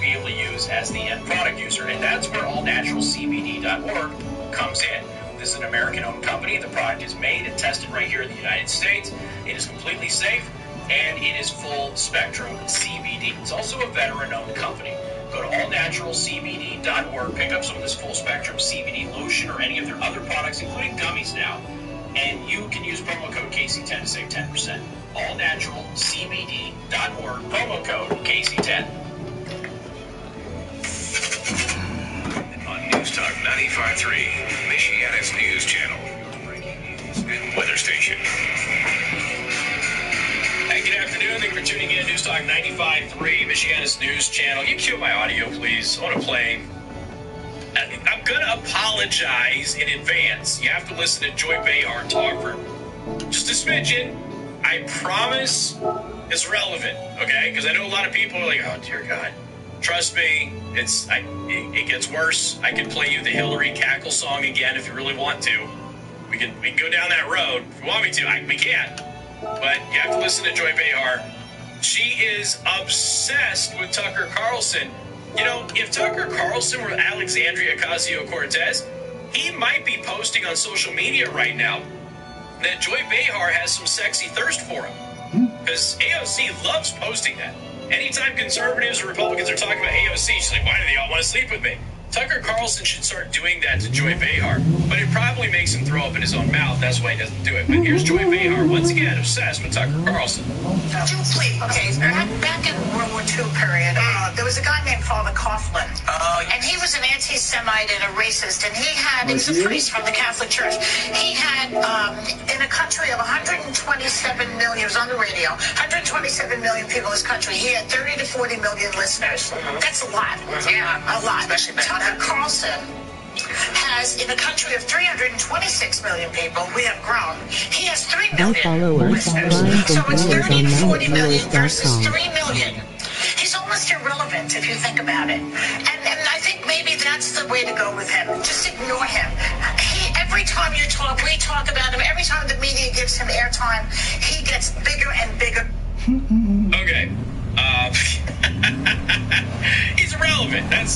be able to use as the end product user. And that's where allnaturalcbd.org comes in. This is an American owned company. The product is made and tested right here in the United States. It is completely safe and it is full spectrum CBD. It's also a veteran owned company. Go to allnaturalcbd.org, pick up some of this full spectrum CBD lotion or any of their other products, including gummies now, and you can use promo code KC10 to save 10%. Allnaturalcbd.org, promo code KC10. On News Talk 95.3, Michiana's news channel and weather station. Hey, good afternoon. Thank you for tuning in. News Talk 95.3, Michiana's news channel. You cue my audio, please. I want to play. I- uh, I'm going to apologize in advance. You have to listen to Joy Behar talk for just a smidgen. I promise it's relevant, okay? Because I know a lot of people are like, oh, dear God. Trust me, it's I, it, gets worse. I could play you the Hillary cackle song again if you really want to. We can we can go down that road if you want me to. I, we can't, but you have to listen to Joy Behar. She is obsessed with Tucker Carlson. You know, if Tucker Carlson were Alexandria Ocasio Cortez, he might be posting on social media right now that Joy Behar has some sexy thirst for him. Hmm. Because AOC loves posting that. Anytime conservatives or Republicans are talking about AOC, she's like, why do they all want to sleep with me? Tucker Carlson should start doing that to Joy Behar. But it probably makes him throw up in his own mouth. That's why he doesn't do it. But here's Joy Behar, once again, obsessed with Tucker Carlson. Don't sleep. Okay, back, back in World War II period, uh, there was a guy named Father Coughlin. and he was an anti-Semite and a racist, and he had, he was a priest from the Catholic Church. He had, um, in a country of 127 million, it was on the radio, 127 million people in this country, he had 30 to 40 million listeners. That's a lot. Yeah, a lot. Tucker Carlson has, in a country of 326 million people, we have grown. He has 3 Now million follow listeners. So it's 30 to 40 million versus 3 million. He's almost irrelevant if you think about it. And, and I think maybe that's the way to go with him. Just ignore him. He, every time you talk, we talk about him, every time the media gives him airtime, he gets bigger and bigger. Okay. Uh, he's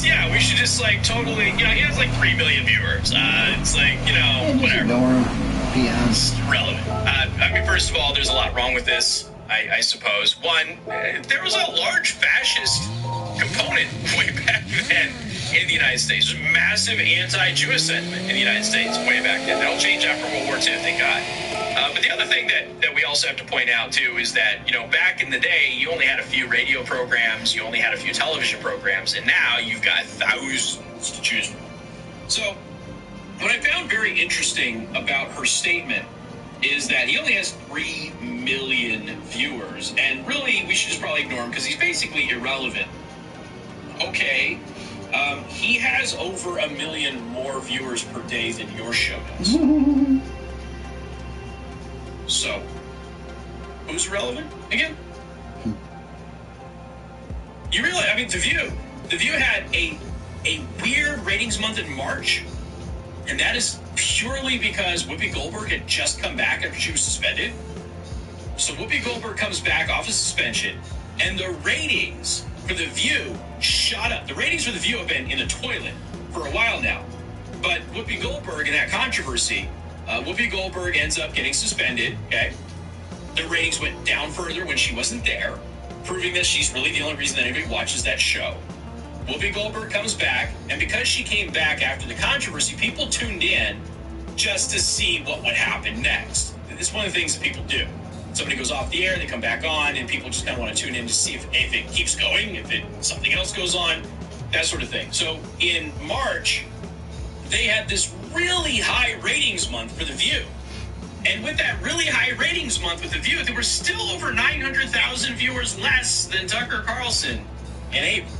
Yeah, we should just, like, totally, you know, he has, like, 3 million viewers. Uh, it's like, you know, whatever. Ignore him. Be honest. relevant. Uh, I mean, first of all, there's a lot wrong with this, I, I suppose. One, uh, there was a large fascist component way back then in the United States. There's massive anti-Jewish sentiment in the United States way back then. That'll change after World War II, thank God. Uh, but the other thing that, that we also have to point out too is that you know back in the day you only had a few radio programs, you only had a few television programs, and now you've got thousands to choose from. So what I found very interesting about her statement is that he only has 3 million viewers, and really, we should just probably ignore him because he's basically irrelevant. Okay, um, he has over a million more viewers per day than your show does. so, who's relevant again? You realize, I mean, The View. The View had a a weird ratings month in March and that is purely because Whoopi Goldberg had just come back after she was suspended. So Whoopi Goldberg comes back off of suspension, and the ratings for The View shot up. The ratings for The View have been in the toilet for a while now. But Whoopi Goldberg and that controversy, uh, Whoopi Goldberg ends up getting suspended, okay? The ratings went down further when she wasn't there, proving that she's really the only reason that anybody watches that show. Whoopi Goldberg comes back, and because she came back after the controversy, people tuned in just to see what would happen next. It's one of the things that people do. Somebody goes off the air, they come back on, and people just kind of want to tune in to see if, if it keeps going, if it something else goes on, that sort of thing. So in March, they had this really high ratings month for The View. And with that really high ratings month with The View, there were still over 900,000 viewers less than Tucker Carlson in April.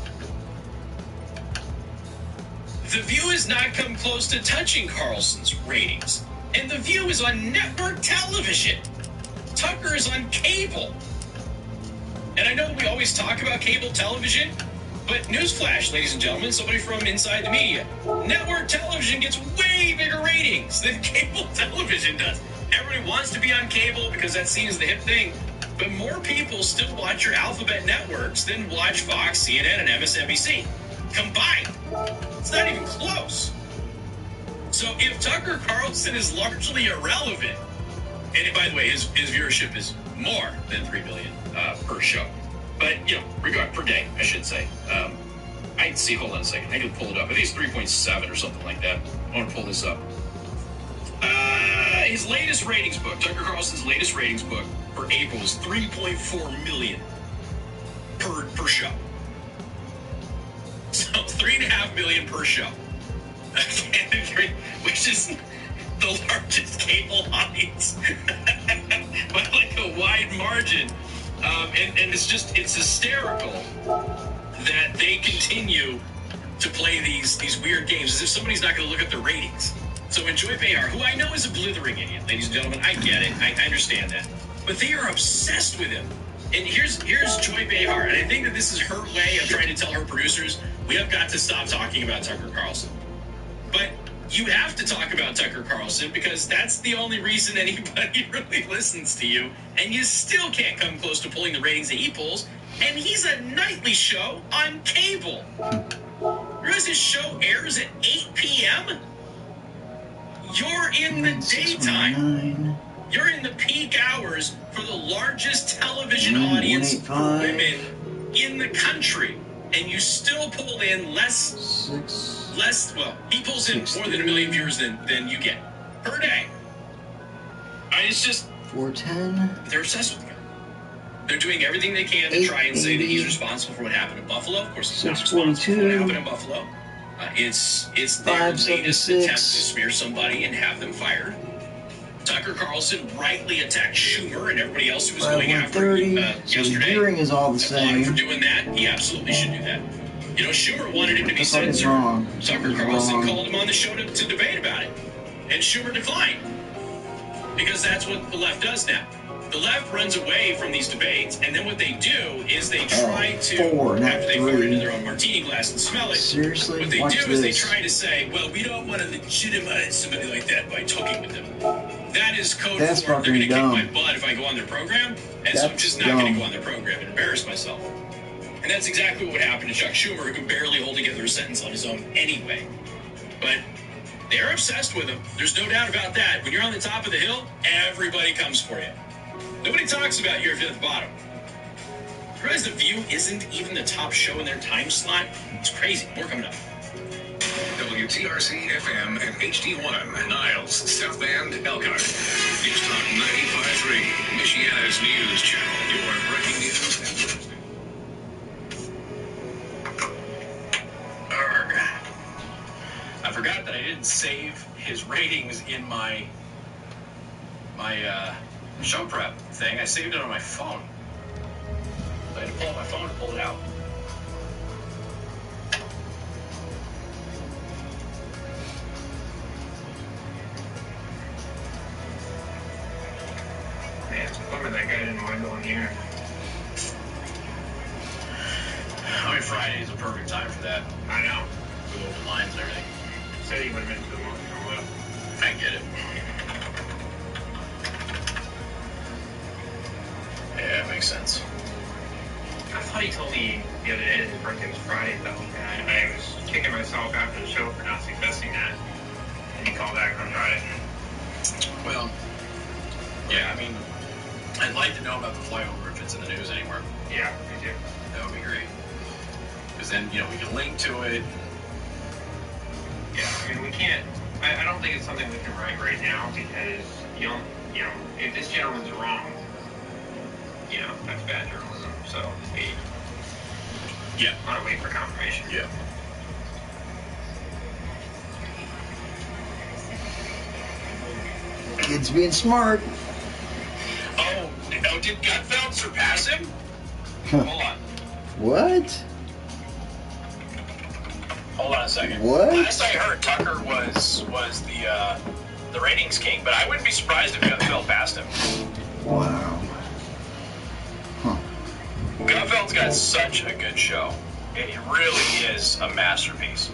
The View has not come close to touching Carlson's ratings. And The View is on network television. Tucker is on cable. And I know we always talk about cable television, but newsflash, ladies and gentlemen, somebody from inside the media. Network television gets way bigger ratings than cable television does. Everybody wants to be on cable because that seems the hip thing. but more people still watch your alphabet networks than watch Fox, CNN, and MSNBC combined. It's not even close. So if Tucker Carlson is largely irrelevant, and by the way, his, his viewership is more than 3 million uh, per show. But, you know, regard per day, I should say. Um, I see, hold on a second. I can pull it up. I think it's 3.7 or something like that. I want to pull this up. Uh, his latest ratings book, Tucker Carlson's latest ratings book for April is 3.4 million per per show. So three and a half million per show, which is the largest cable audience by like a wide margin. Um, and, and it's just it's hysterical that they continue to play these these weird games as if somebody's not going to look at the ratings. So in Joy Behar, who I know is a blithering idiot, ladies and gentlemen, I get it, I, I understand that, but they are obsessed with him. And here's here's Joy Behar, and I think that this is her way of trying to tell her producers, we have got to stop talking about Tucker Carlson. But you have to talk about Tucker Carlson because that's the only reason anybody really listens to you, and you still can't come close to pulling the ratings that he pulls. And he's a nightly show on cable. Realize his show airs at 8 p.m. You're in the daytime. You're in the peak hours for the largest television audience for women in the country, and you still pull in less Six. less well he pulls in more than a million viewers than than you get per day. I, it's just 410. they're obsessed with the guy they're doing everything they can to try and say that he's responsible for what happened in buffalo. Of course he's not responsible for what happened in buffalo. Uh, it's it's their latest 576. attempt to smear somebody and have them fired Tucker Carlson rightly attacked Schumer and everybody else who was going after him 5130. uh, So yesterday. hearing is all the same. for doing that. He absolutely should do that. You know, Schumer wanted him to be The fuck is censored. wrong? Tucker What's Carlson wrong? called him on the show to, to debate about it, and Schumer declined because that's what the left does now. The left runs away from these debates, and then what they do is they try to, four, after they pour it into their own martini glass and smell it, Seriously? what they Watch do is they try to say, well, we don't want to legitimize somebody like that by talking with them. That is code That's for they're going to kick my butt if I go on their program, and so I'm just not going to go on their program and embarrass myself. And that's exactly what happened to Chuck Schumer, who could barely hold together a sentence on his own anyway. But they're obsessed with him. There's no doubt about that. When you're on the top of the hill, everybody comes for you. Nobody talks about you if you're at the bottom. You realize The View isn't even the top show in their time slot? It's crazy. More coming up. WTRC FM and HD1, Niles, South Bend, Elkhart. News Talk 95.3, Michiana's news channel. Your breaking news Arrgh. I forgot that I didn't save his ratings in my my uh, show prep thing. I saved it on my phone. I had to pull out my phone to pull it out. Here. I mean, Friday is a perfect time for that. I know. With open lines and everything. Said he would have been too long for a while. I get it. Yeah, it makes sense. I thought he told me the other day that his birthday was Friday, though. And I, I was kicking myself after the show for not suggesting that. And he called back on Friday. Well, yeah, I mean, I'd like to know about the flyover if it's in the news anywhere. Yeah, me too. That would be great. Because then, you know, we can link to it. Yeah, I mean, we can't. I, I don't think it's something we can write right now because you don't. You know, if this gentleman's wrong, you know, that's bad journalism. So we Yeah. want to wait for confirmation. Yeah. Kids being smart. Oh, oh did Gutfeld surpass him? Hold on. What? Hold on a second. What? Last I heard, Tucker was was the uh, the ratings king, but I wouldn't be surprised if Gutfeld passed him. Wow. Huh. Gutfeld's got such a good show. It it really is a masterpiece.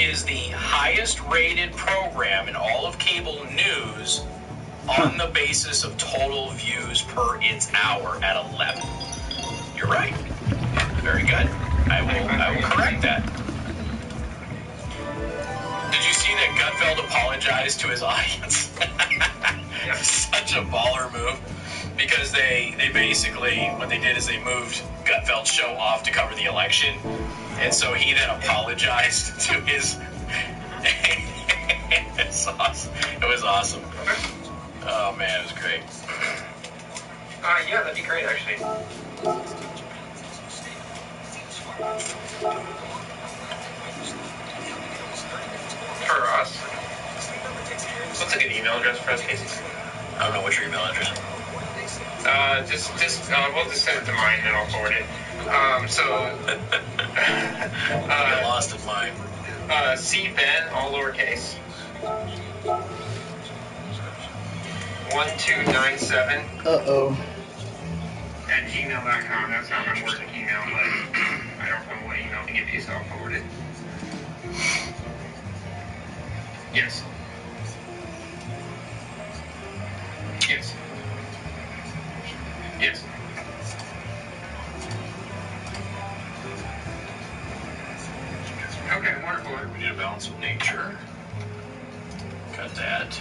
Is the highest rated program in all of cable news on the basis of total views per its hour at 11. You're right. Very good. I will, I will correct that. Did you see that Gutfeld apologized to his audience? Such a baller move. Because they, they basically, what they did is they moved Gutfeld's show off to cover the election. And so he then apologized to his. it's awesome. It was awesome. Oh man, it was great. Uh, yeah, that'd be great, actually. For us. What's a good email address for us, Casey? I don't know what's your email address. Uh, just, just, uh, we'll just send it to mine and I'll forward it. Um, so, I uh, lost in mine. uh, C Ben, all lowercase. One two nine seven Uh oh. at gmail.com. That's not my work email, but I don't know what email to give you, so I'll forward it. Yes. Yes. Yes. Balance of nature. Got that.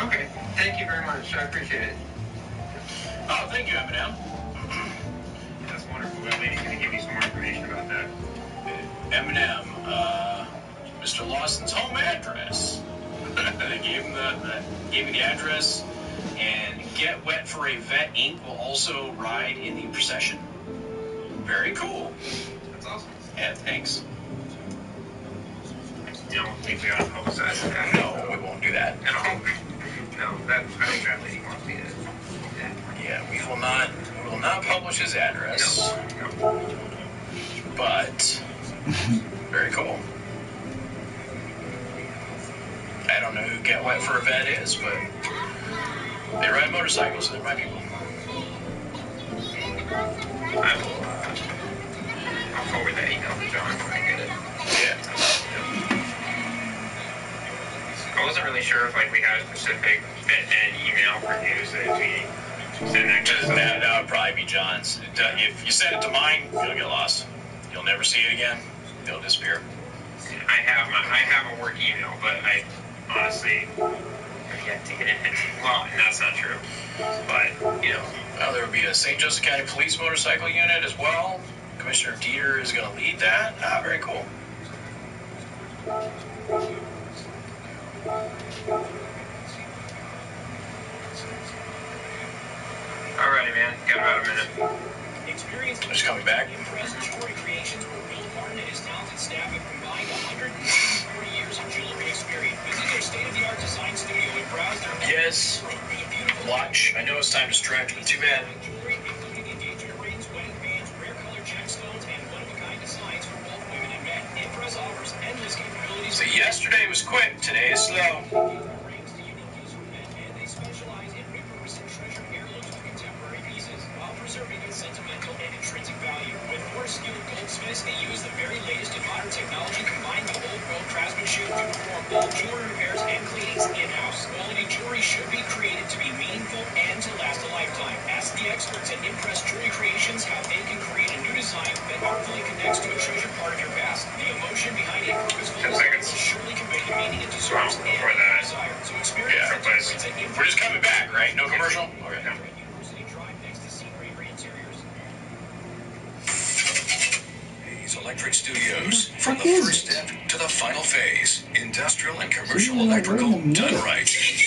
Okay, thank you very much. I appreciate it. Oh, thank you, Eminem. That's wonderful. That lady's going to give you some more information about that. Eminem, uh, Mr. Lawson's home address. they gave him the, the gave me the address, and Get Wet for a Vet Inc. will also ride in the procession. Very cool. That's awesome. Yeah, thanks. I don't think we ought to publicize that. No, we won't do that. No. No, that, I think that lady wants me to. Yeah. Yeah, we will not. We will not publish his address. No. no. But very cool. I don't know who Get Wet for a Vet is, but they ride motorcycles. They're my people. I will, uh, I'll forward that email to John when I get it. Yeah. I wasn't really sure if like we had a specific vet email for news that we send that Just, that, that would probably be John's. If you send it to mine, you'll get lost. You'll never see it again. It'll disappear. I have my, I have a work email, but I honestly yet to get it. Well, that's not true. But you know, Well, there will be a St. Joseph County Police motorcycle unit as well. Commissioner Dieter is going to lead that. Ah, very cool. alrighty, man. Got about a minute. Experience Just coming back. Impressive Jewelry Creations, where Bill Martin and his talented staff have combined 140 Yes. array of beautiful Watch. I know it's time to stretch, but too bad. jewelry, including engagement rings, wedding bands, rare color gemstones, and one-of-a-kind designs for both women and men. Impress offers endless capabilities. So yesterday was quick. Today is slow. Rings to unique use for men, and they specialize in repurposing treasured heirlooms of contemporary pieces while preserving its sentimental and intrinsic value. With four skilled goldsmiths, they use the very latest in modern technology combined with old-world craftsmanship to perform all jewelry repairs and cleanings in-house. Quality jewelry should be created to be meaningful and to last a lifetime. Ask the experts at Impress Jewelry Creations how they can create a new design that artfully connects to a treasure part of your past. The emotion behind a purposeful design seconds. will surely convey the meaning it deserves and that. desire. So experience Yeah, the difference at Impress We're just coming back, right? No commercial? Okay. Electric Studios. From the first step to the final phase. Industrial and commercial electrical right in the done right. Casey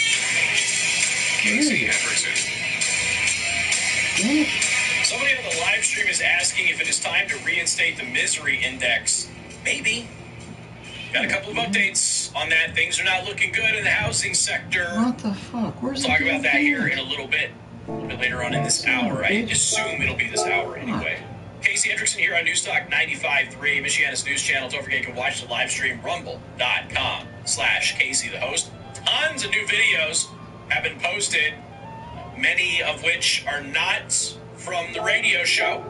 Hendrickson. Damn it. Somebody on the live stream is asking if it is time to reinstate the misery index. Maybe. Got a couple of updates on that. Things are not looking good in the housing sector. What the fuck? Where's We'll talk about that here in a little bit. A little bit later on in this hour. I assume it'll be this hour anyway. Casey Hendrickson here on Newstalk 95.3, Michiana's news channel. Don't forget you can watch the live stream rumble.com slash Casey the host. Tons of new videos have been posted, many of which are not from the radio show.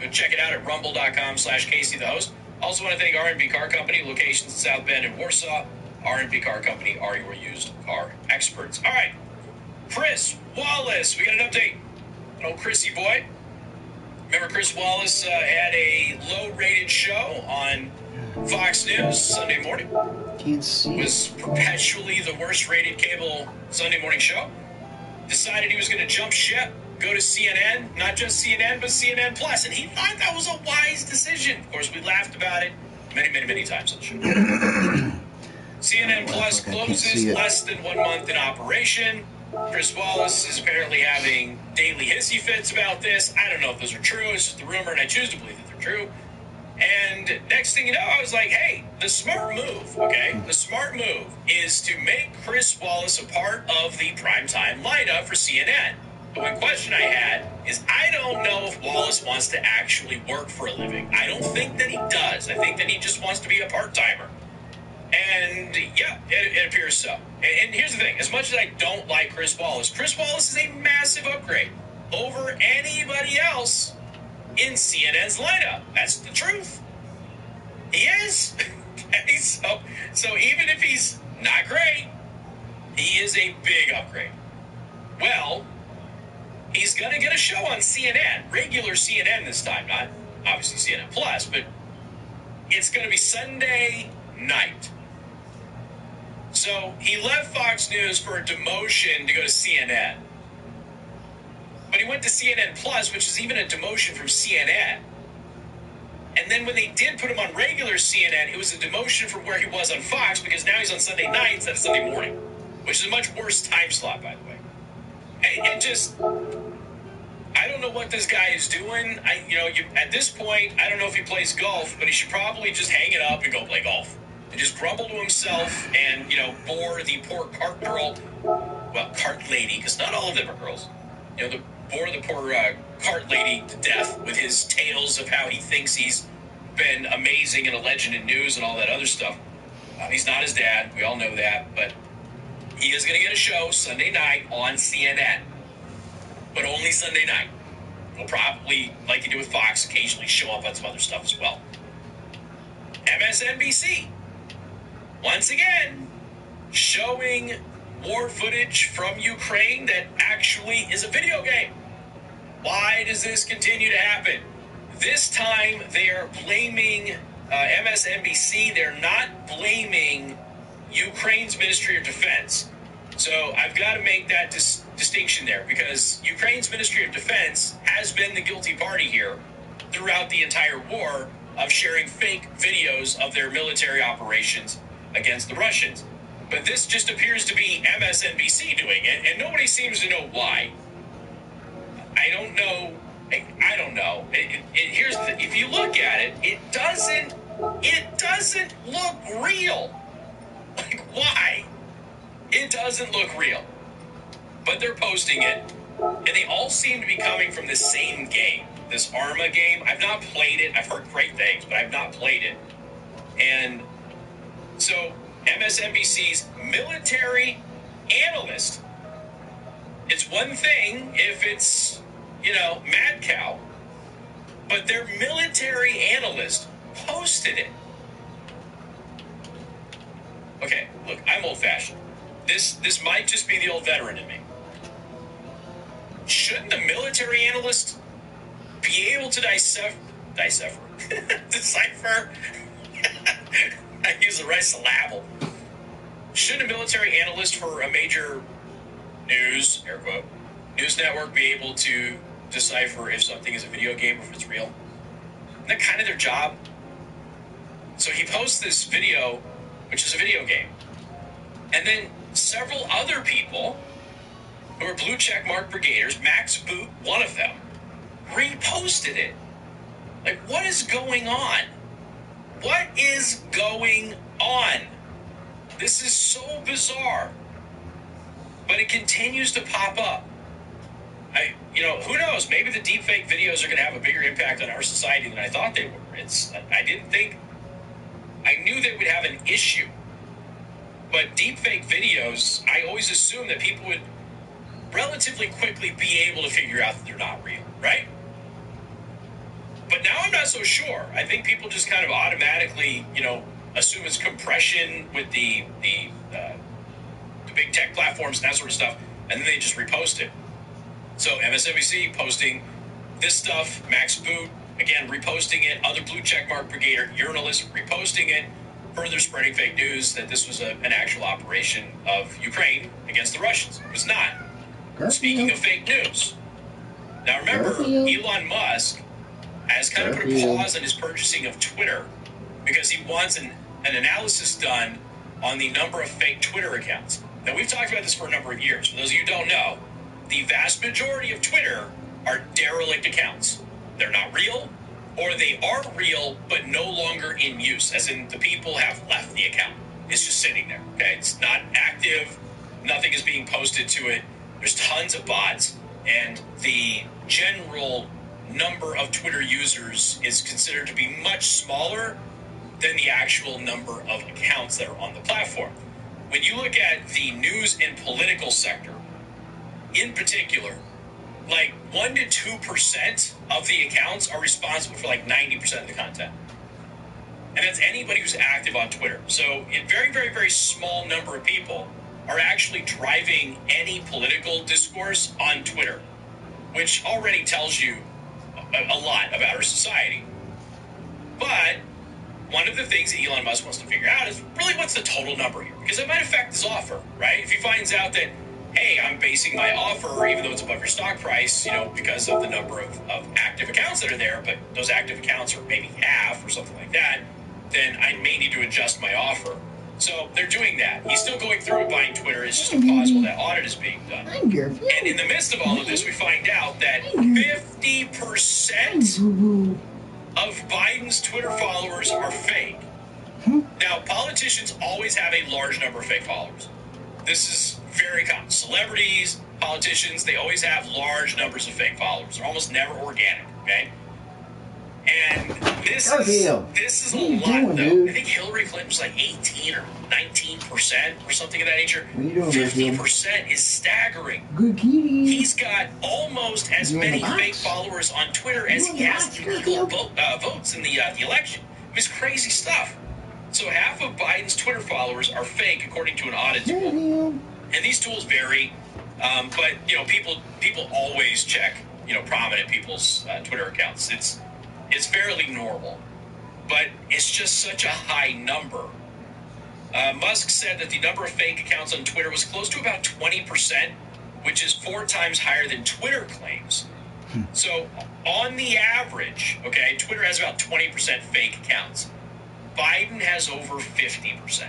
Go check it out at rumble.com slash Casey the host. Also want to thank R&B Car Company, locations in South Bend and Warsaw. R&B Car Company are your used car experts. All right, Chris Wallace, we got an update. Old Chrissy boy. Remember Chris Wallace uh, had a low-rated show on Fox News Sunday morning. Can't see. Was perpetually the worst-rated cable Sunday morning show. Decided he was going to jump ship, go to CNN, not just CNN, but CNN Plus, and he thought that was a wise decision. Of course, we laughed about it many, many, many times on the show. CNN Plus Okay, I can't closes less than one month in operation. Chris Wallace is apparently having daily hissy fits about this. I don't know if those are true. It's just a rumor, and I choose to believe that they're true. And next thing you know, I was like, hey, the smart move, okay? The smart move is to make Chris Wallace a part of the primetime lineup for CNN. The one question I had is I don't know if Wallace wants to actually work for a living. I don't think that he does. I think that he just wants to be a part timer. And yeah, it, it appears so. And, and here's the thing: as much as I don't like Chris Wallace, Chris Wallace is a massive upgrade over anybody else in CNN's lineup. That's the truth. He is. Okay, so, so even if he's not great, he is a big upgrade. Well, he's gonna get a show on CNN, regular CNN this time, not obviously CNN Plus, but it's gonna be Sunday night. So he left Fox News for a demotion to go to CNN. But he went to CNN Plus, which is even a demotion from CNN. And then when they did put him on regular CNN, it was a demotion from where he was on Fox because now he's on Sunday night instead of Sunday morning, which is a much worse time slot, by the way. And, just, I don't know what this guy is doing. I, you know, you, at this point, I don't know if he plays golf, but he should probably just hang it up and go play golf and just grumble to himself and you know bore the poor cart girl, well, cart lady, because not all of them are girls. You know, the bore the poor uh, cart lady to death with his tales of how he thinks he's been amazing and a legend in news and all that other stuff. Uh, he's not his dad. We all know that, but he is going to get a show Sunday night on CNN, but only Sunday night. He'll probably, like he did with Fox, occasionally show up on some other stuff as well. MSNBC, once again, showing war footage from Ukraine that actually is a video game. Why does this continue to happen? This time they are blaming uh, MSNBC. They're not blaming Ukraine's Ministry of Defense. So I've got to make that dis- distinction there because Ukraine's Ministry of Defense has been the guilty party here throughout the entire war of sharing fake videos of their military operations against the Russians. But this just appears to be MSNBC doing it, and nobody seems to know why. I don't know. I, don't know. It, it, it- here's the, if you look at it, it doesn't. It doesn't look real. Like why? It doesn't look real. But they're posting it, and they all seem to be coming from the same game, this Arma game. I've not played it. I've heard great things, but I've not played it. And so MSNBC's military analyst. It's one thing if it's, you know, Mad Cow, but their military analyst posted it. Okay, look, I'm old fashioned. This this might just be the old veteran in me. Shouldn't the military analyst be able to decipher decipher decipher I use the right syllable. Shouldn't a military analyst for a major news, air quote, news network be able to decipher if something is a video game or if it's real? Isn't that kind of their job? So he posts this video, which is a video game. And then several other people who are blue check mark brigaders, Max Boot, one of them, reposted it. Like, what is going on? What is going on? This is so bizarre. But it continues to pop up. I, you know, who knows? Maybe the deepfake videos are going to have a bigger impact on our society than I thought they were. It's, I didn't think, I knew they would have an issue. But deepfake videos, I always assumed that people would relatively quickly be able to figure out that they're not real, right? But now I'm not so sure. I think people just kind of automatically, you know, assume it's compression with the the uh, the big tech platforms and that sort of stuff, and then they just repost it. So MSNBC posting this stuff, Max Boot again reposting it, other blue checkmark brigadier journalists reposting it, further spreading fake news that this was a, an actual operation of Ukraine against the Russians. It was not. Speaking of fake news, now remember. Elon Musk has kind of put a pause on his purchasing of Twitter because he wants an, an analysis done on the number of fake Twitter accounts. Now we've talked about this for a number of years. For those of you who don't know, the vast majority of Twitter are derelict accounts. They're not real, or they are real but no longer in use, as in the people have left the account. It's just sitting there. Okay, it's not active. Nothing is being posted to it. There's tons of bots, and the general number of Twitter users is considered to be much smaller than the actual number of accounts that are on the platform. When you look at the news and political sector, in particular, like 1 to 2% of the accounts are responsible for like 90% of the content. And that's anybody who's active on Twitter. So, a very, very, very small number of people are actually driving any political discourse on Twitter, which already tells you a, lot about our society. But one of the things that Elon Musk wants to figure out is really what's the total number here? Because it might affect his offer, right? If he finds out that, hey, I'm basing my offer, even though it's above your stock price, you know, because of the number of, of active accounts that are there, but those active accounts are maybe half or something like that, then I may need to adjust my offer. So they're doing that. He's still going through and buying Twitter. It's just a pause while that audit is being done. And in the midst of all of this, we find out that 50% of Biden's Twitter followers are fake. Now, politicians always have a large number of fake followers. This is very common. Celebrities, politicians, they always have large numbers of fake followers. They're almost never organic, okay? And this is Garfield, this is a what you lot, doing, though. dude? I think Hillary Clinton's like 18 or 19 percent or something of that nature. What are you doing, 50 percent is staggering. Good kitty. He's got almost as many fake followers on Twitter as he has legal vote, uh, votes in the uh, the election. It's crazy stuff. So half of Biden's Twitter followers are fake, according to an audit tool. And these tools vary, um, but you know, people people always check you know prominent people's uh, Twitter accounts. It's it's fairly normal, but it's just such a high number. Uh, Musk said that the number of fake accounts on Twitter was close to about 20%, which is four times higher than Twitter claims. So, on the average, okay, Twitter has about 20% fake accounts. Biden has over 50%.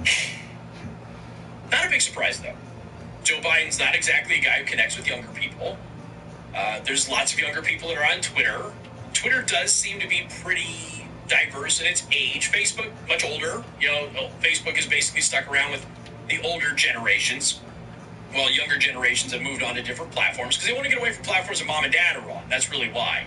Not a big surprise, though. Joe Biden's not exactly a guy who connects with younger people. Uh, there's lots of younger people that are on Twitter. Twitter does seem to be pretty diverse in its age. Facebook, much older. You know, Facebook is basically stuck around with the older generations, while younger generations have moved on to different platforms because they want to get away from platforms that mom and dad are on. That's really why.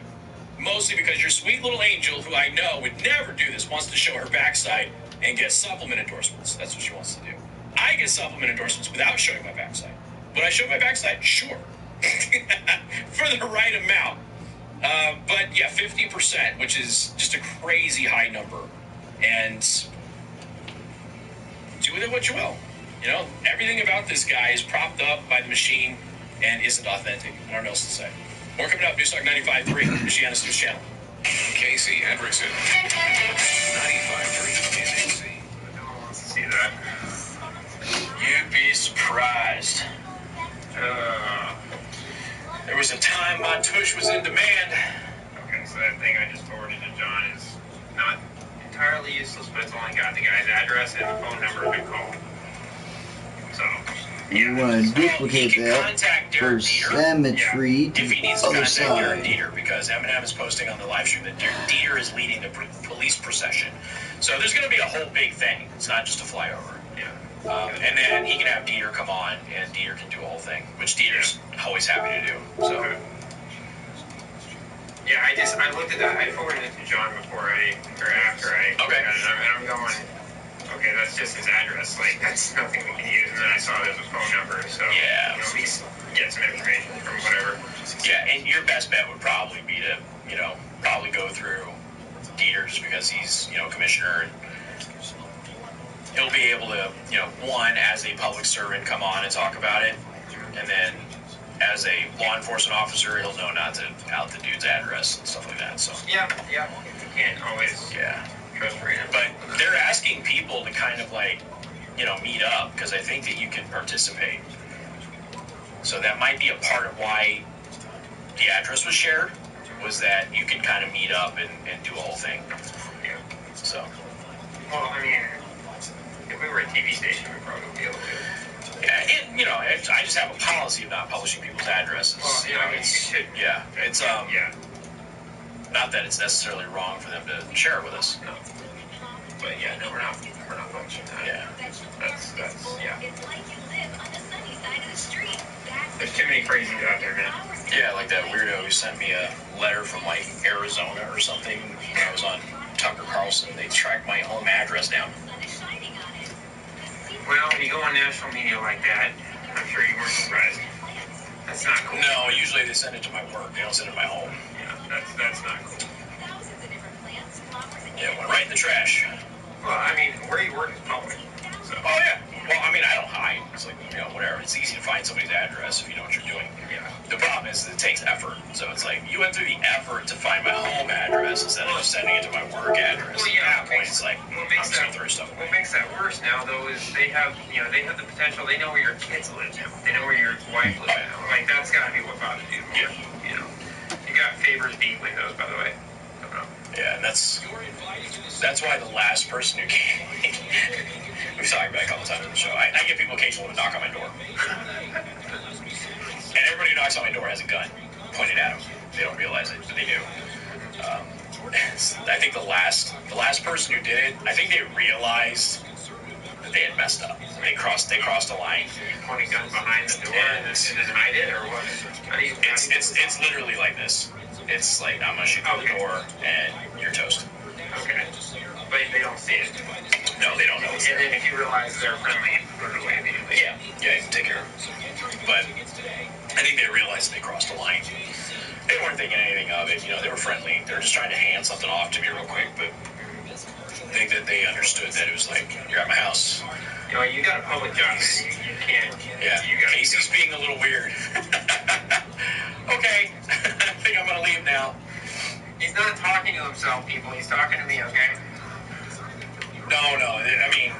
Mostly because your sweet little angel, who I know would never do this, wants to show her backside and get supplement endorsements. That's what she wants to do. I get supplement endorsements without showing my backside. Would I show my backside? Sure. For the right amount. Uh, but yeah, 50%, which is just a crazy high number. And do with it what you will. You know, everything about this guy is propped up by the machine and isn't authentic. I don't know what else to say. More coming up, Newstalk 95.3, Michiana's News Channel. Casey Hendrickson. 95.3 MNC. No one wants to see that. You'd be surprised. Uh, There was a time my tush was in demand. okay, so that thing I just forwarded to John is not entirely useless, but it's only got the guy's address and the phone number to call. So, You want to duplicate can that contact for Derek Dieter. symmetry to If he needs to other contact Derek side. Dieter, because Eminem is posting on the live stream that Derek Dieter is leading the police procession. So there's going to be a whole big thing. It's not just a flyover. Um, and then he can have Dieter come on, and Dieter can do a whole thing, which Dieter's always happy to do. So Okay. Yeah, I just I looked at that. I forwarded it to John before I or after I Okay. got it, and I'm, and I'm going. Okay, that's just his address. Like that's nothing we can use. And then I saw there's a phone number, so Yeah. you know, at least get some information from whatever. yeah, and your best bet would probably be to, you know, probably go through Dieter just because he's you know commissioner and he'll be able to you know one as a public servant come on and talk about it, and then as a law enforcement officer he'll know not to out the dude's address and stuff like that. So Yeah, yeah. You can't always yeah. trust freedom. But they're asking people to kind of like, you know, meet up because I think that you can participate. So that might be a part of why the address was shared, was that you can kind of meet up and, and do a whole thing. Yeah. So, Well, I mean, if we were a TV station, we probably would be able to. yeah, and, you know, it, I just have a policy of not publishing people's addresses. Well, you yeah, know, I mean, you it's, should. yeah, it's um, Yeah. not that it's necessarily wrong for them to share it with us. No. But yeah, no, we're not. We're not publishing that. Yeah. That's that's yeah. It's like you live on the sunny side of the street. There's too many crazies out there, man. Yeah, like that weirdo who sent me a letter from like Arizona or something. When I was on Tucker Carlson, they tracked my home address down. Well, when you go on national media like that, I'm sure you weren't surprised. That's not cool. No, usually they send it to my work. They don't send it to my home. Yeah, that's that's not cool. Thousands of different plants, flowers, and Yeah, went right in the trash. Well, I mean, where you work is public. So Oh yeah. Well, I mean, I don't hide. It's like you know, whatever. It's easy to find somebody's address if you know what you're doing. yeah. The problem is it takes effort. So it's like you went through the effort to find my home address instead of just sending it to my work address. Well, yeah, At that point, makes- it's like what I'm makes gonna that- throw stuff What makes that worse now, though, is they have, you know, they have the potential. They know where your kids live now. They know where your wife lives now. Like that's got to be what bothers you. Yeah. You know, you got favors beat windows, by the way. Yeah, and that's that's why the last person who came, we've talked about it a couple times on the show. I, I get people occasionally to knock on my door, and everybody who knocks on my door has a gun pointed at them. They don't realize it, but they do. Um, I think the last the last person who did it, I think they realized that they had messed up. They crossed they crossed a line. Pointing guns behind the door and and it, or what? How do you? how It's it's it's literally like this. It's like I'm gonna shoot through the Okay. door and you're toast. Okay. But they don't see it. No, they don't know. It's And there. then if you realize they're friendly, run away immediately. Yeah, yeah, you can take care of it. But I think they realized they crossed the line. They weren't thinking anything of it. You know, they were friendly. They were just trying to hand something off to me real quick. But I think that they understood that it was like, you're at my house. You know, you got a public job, man. You, you can't. Yeah, You Casey's being a little weird. okay, I think I'm gonna leave now. He's not talking to himself, people. He's talking to me, okay? No, no. I mean,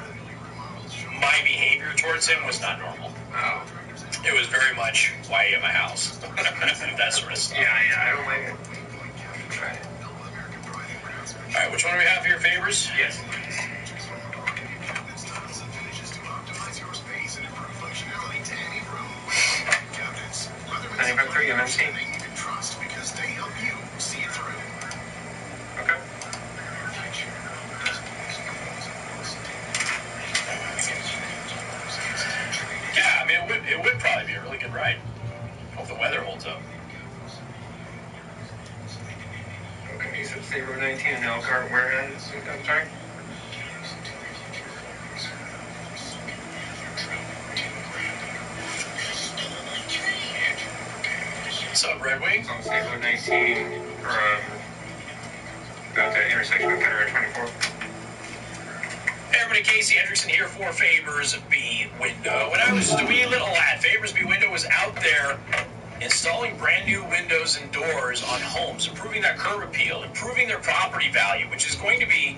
my behavior towards him was not normal. Oh. It was very much why are you at my house, that sort of stuff. Yeah, yeah, I don't like it. All right, which one do we have here, favors? Yes. Ninety-five three MNC. Okay. Yeah, I mean, it would, it would probably be a really good ride. Hope the weather holds up. Okay, so zero nineteen in Elkhart, where is? I'm sorry. What's up, Red Wing? So zero nineteen, um, about the intersection County Road twenty-four. Hey, everybody, Casey Hendrickson here for Favors B Window. When I was a wee little lad, Favors B Window was out there installing brand new windows and doors on homes, improving their curb appeal, improving their property value, which is going to be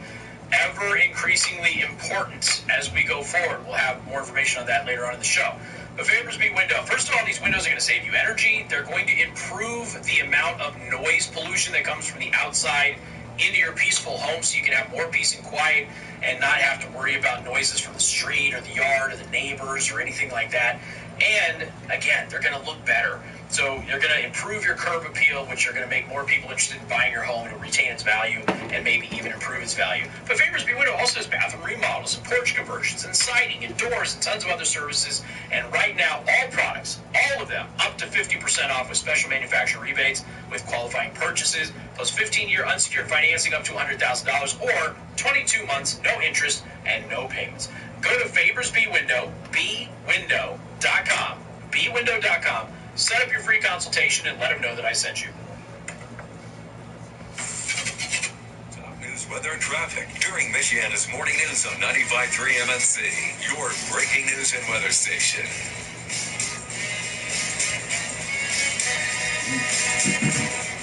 ever increasingly important as we go forward. We'll have more information on that later on in the show. Favors B Window, first of all, these windows are going to save you energy. They're going to improve the amount of noise pollution that comes from the outside into your peaceful home so you can have more peace and quiet and not have to worry about noises from the street or the yard or the neighbors or anything like that. And again, they're going to look better. So you're going to improve your curb appeal, which you're going to make more people interested in buying your home to retain its value and maybe even improve its value. But Favors B Window also does bathroom remodels and porch conversions and siding and doors and tons of other services. And right now, all products, all of them, up to 50% off with special manufacturer rebates with qualifying purchases, plus 15-year unsecured financing up to $100,000 or 22 months, no interest and no payments. Go to Favors B Window, bwindow.com, bwindow.com. Set up your free consultation and let them know that I sent you. Top news, weather and traffic during Michiana's morning news on 95.3 MNC, your breaking news and weather station.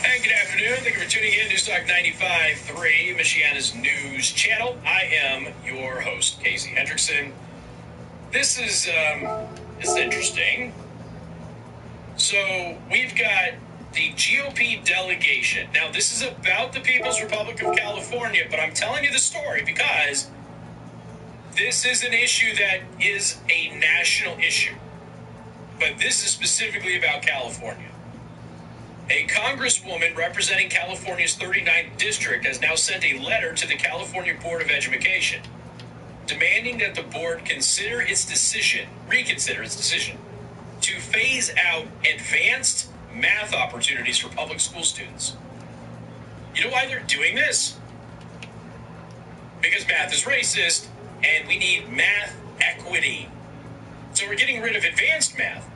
And good afternoon. Thank you for tuning in. Newstalk 95.3, Michiana's news channel. I am your host, Casey Hendrickson. This is um, this is interesting. So we've got the GOP delegation. Now, this is about the People's Republic of California, but I'm telling you the story because this is an issue that is a national issue. But this is specifically about California. A congresswoman representing California's 39th district has now sent a letter to the California Board of Education demanding that the board consider its decision, reconsider its decision, to phase out advanced math opportunities for public school students. You know why they're doing this? Because math is racist and we need math equity. So we're getting rid of advanced math.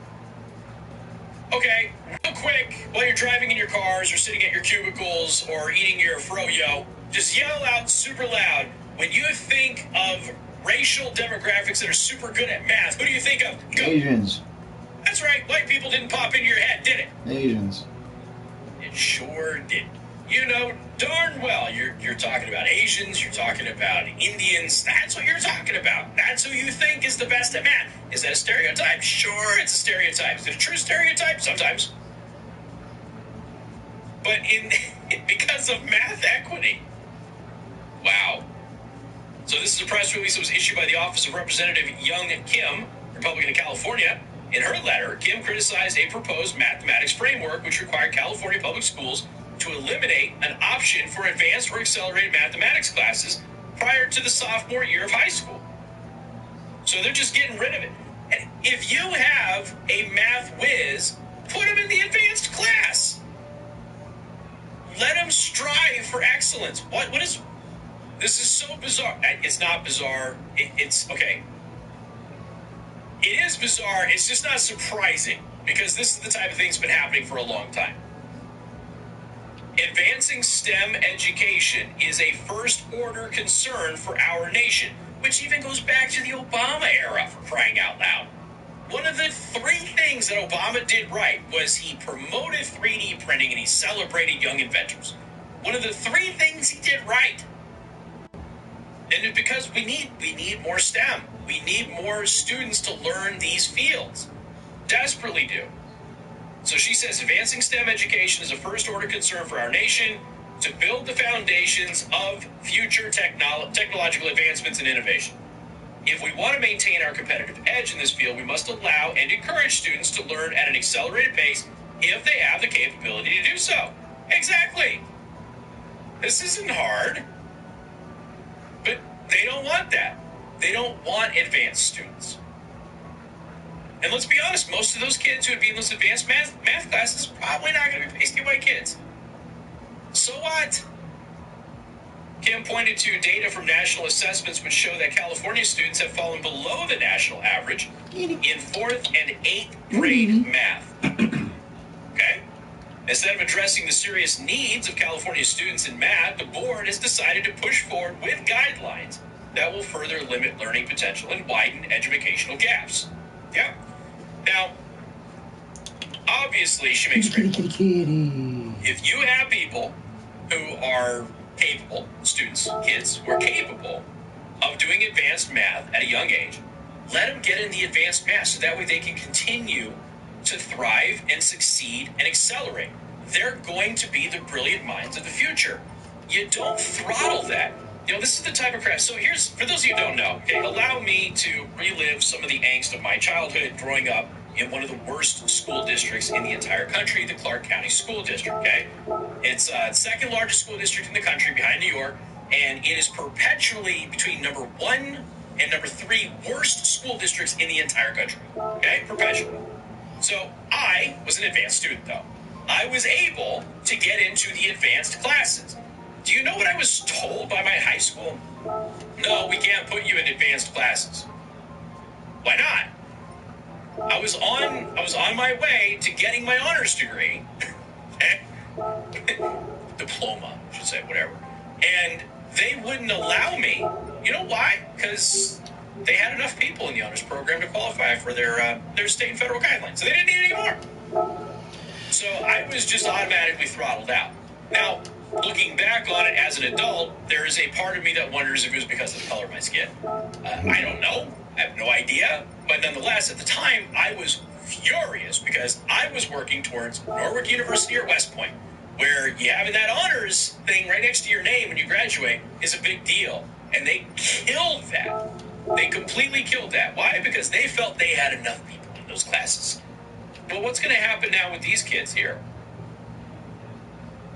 Okay, real quick, while you're driving in your cars or sitting at your cubicles or eating your froyo, just yell out super loud. When you think of racial demographics that are super good at math, who do you think of? Go. Asians. That's right, white people didn't pop into your head, did it? Asians. It sure did. You know darn well you're you're talking about Asians, you're talking about Indians. That's what you're talking about. That's who you think is the best at math. Is that a stereotype? Sure, it's a stereotype. Is it a true stereotype? Sometimes. But in because of math equity. Wow. So this is a press release that was issued by the Office of Representative Young Kim, Republican of California. In her letter, Kim criticized a proposed mathematics framework which required California public schools to eliminate an option for advanced or accelerated mathematics classes prior to the sophomore year of high school. So they're just getting rid of it. And if you have a math whiz, put him in the advanced class. Let him strive for excellence. What what is this is so bizarre. It's not bizarre. It, it's okay. It is bizarre. It's just not surprising because this is the type of thing that's been happening for a long time. Advancing STEM education is a first order concern for our nation, which even goes back to the Obama era for crying out loud. One of the three things that Obama did right was he promoted 3D printing and he celebrated young inventors. One of the three things he did right. And because we need we need more STEM. We need more students to learn these fields. Desperately do. So she says advancing STEM education is a first order concern for our nation to build the foundations of future technolo- technological advancements and innovation. If we want to maintain our competitive edge in this field, we must allow and encourage students to learn at an accelerated pace if they have the capability to do so. Exactly. This isn't hard. But they don't want that. They don't want advanced students. And let's be honest, most of those kids who would be in those advanced math, math classes probably not going to be pasty white kids. So what? Kim pointed to data from national assessments which show that California students have fallen below the national average in fourth and eighth grade math. Okay? Instead of addressing the serious needs of California students in math, the board has decided to push forward with guidelines that will further limit learning potential and widen educational gaps. Yeah. Now, obviously, she makes great if you have people who are capable, students, kids who are capable of doing advanced math at a young age, let them get in the advanced math so that way they can continue to thrive and succeed and accelerate. They're going to be the brilliant minds of the future. You don't throttle that. You know, this is the type of crap. So here's, for those of you who don't know, okay, allow me to relive some of the angst of my childhood growing up in one of the worst school districts in the entire country, the Clark County School District, okay? It's uh, second largest school district in the country behind New York, and it is perpetually between number one and number three worst school districts in the entire country, okay? Perpetually. So I was an advanced student, though. I was able to get into the advanced classes. Do you know what I was told by my high school? No, we can't put you in advanced classes. Why not? I was on I was on my way to getting my honors degree. diploma, I should say, whatever. And they wouldn't allow me. You know why? Because they had enough people in the honors program to qualify for their uh, their state and federal guidelines, so they didn't need any more. So I was just automatically throttled out. Now, looking back on it as an adult, there is a part of me that wonders if it was because of the color of my skin. Uh, I don't know. I have no idea. But nonetheless, at the time, I was furious because I was working towards Norwich University or West Point, where you having that honors thing right next to your name when you graduate is a big deal. And they killed that. They completely killed that. Why? Because they felt they had enough people in those classes. Well, what's going to happen now with these kids here?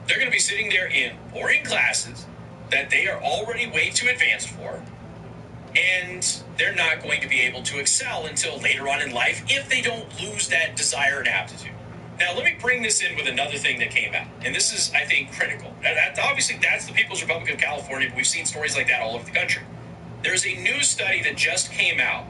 They're going to be sitting there in boring classes that they are already way too advanced for, and they're not going to be able to excel until later on in life if they don't lose that desire and aptitude. Now, let me bring this in with another thing that came out, and this is, I think, critical. That, obviously, that's the People's Republic of California, but we've seen stories like that all over the country. There's a new study that just came out.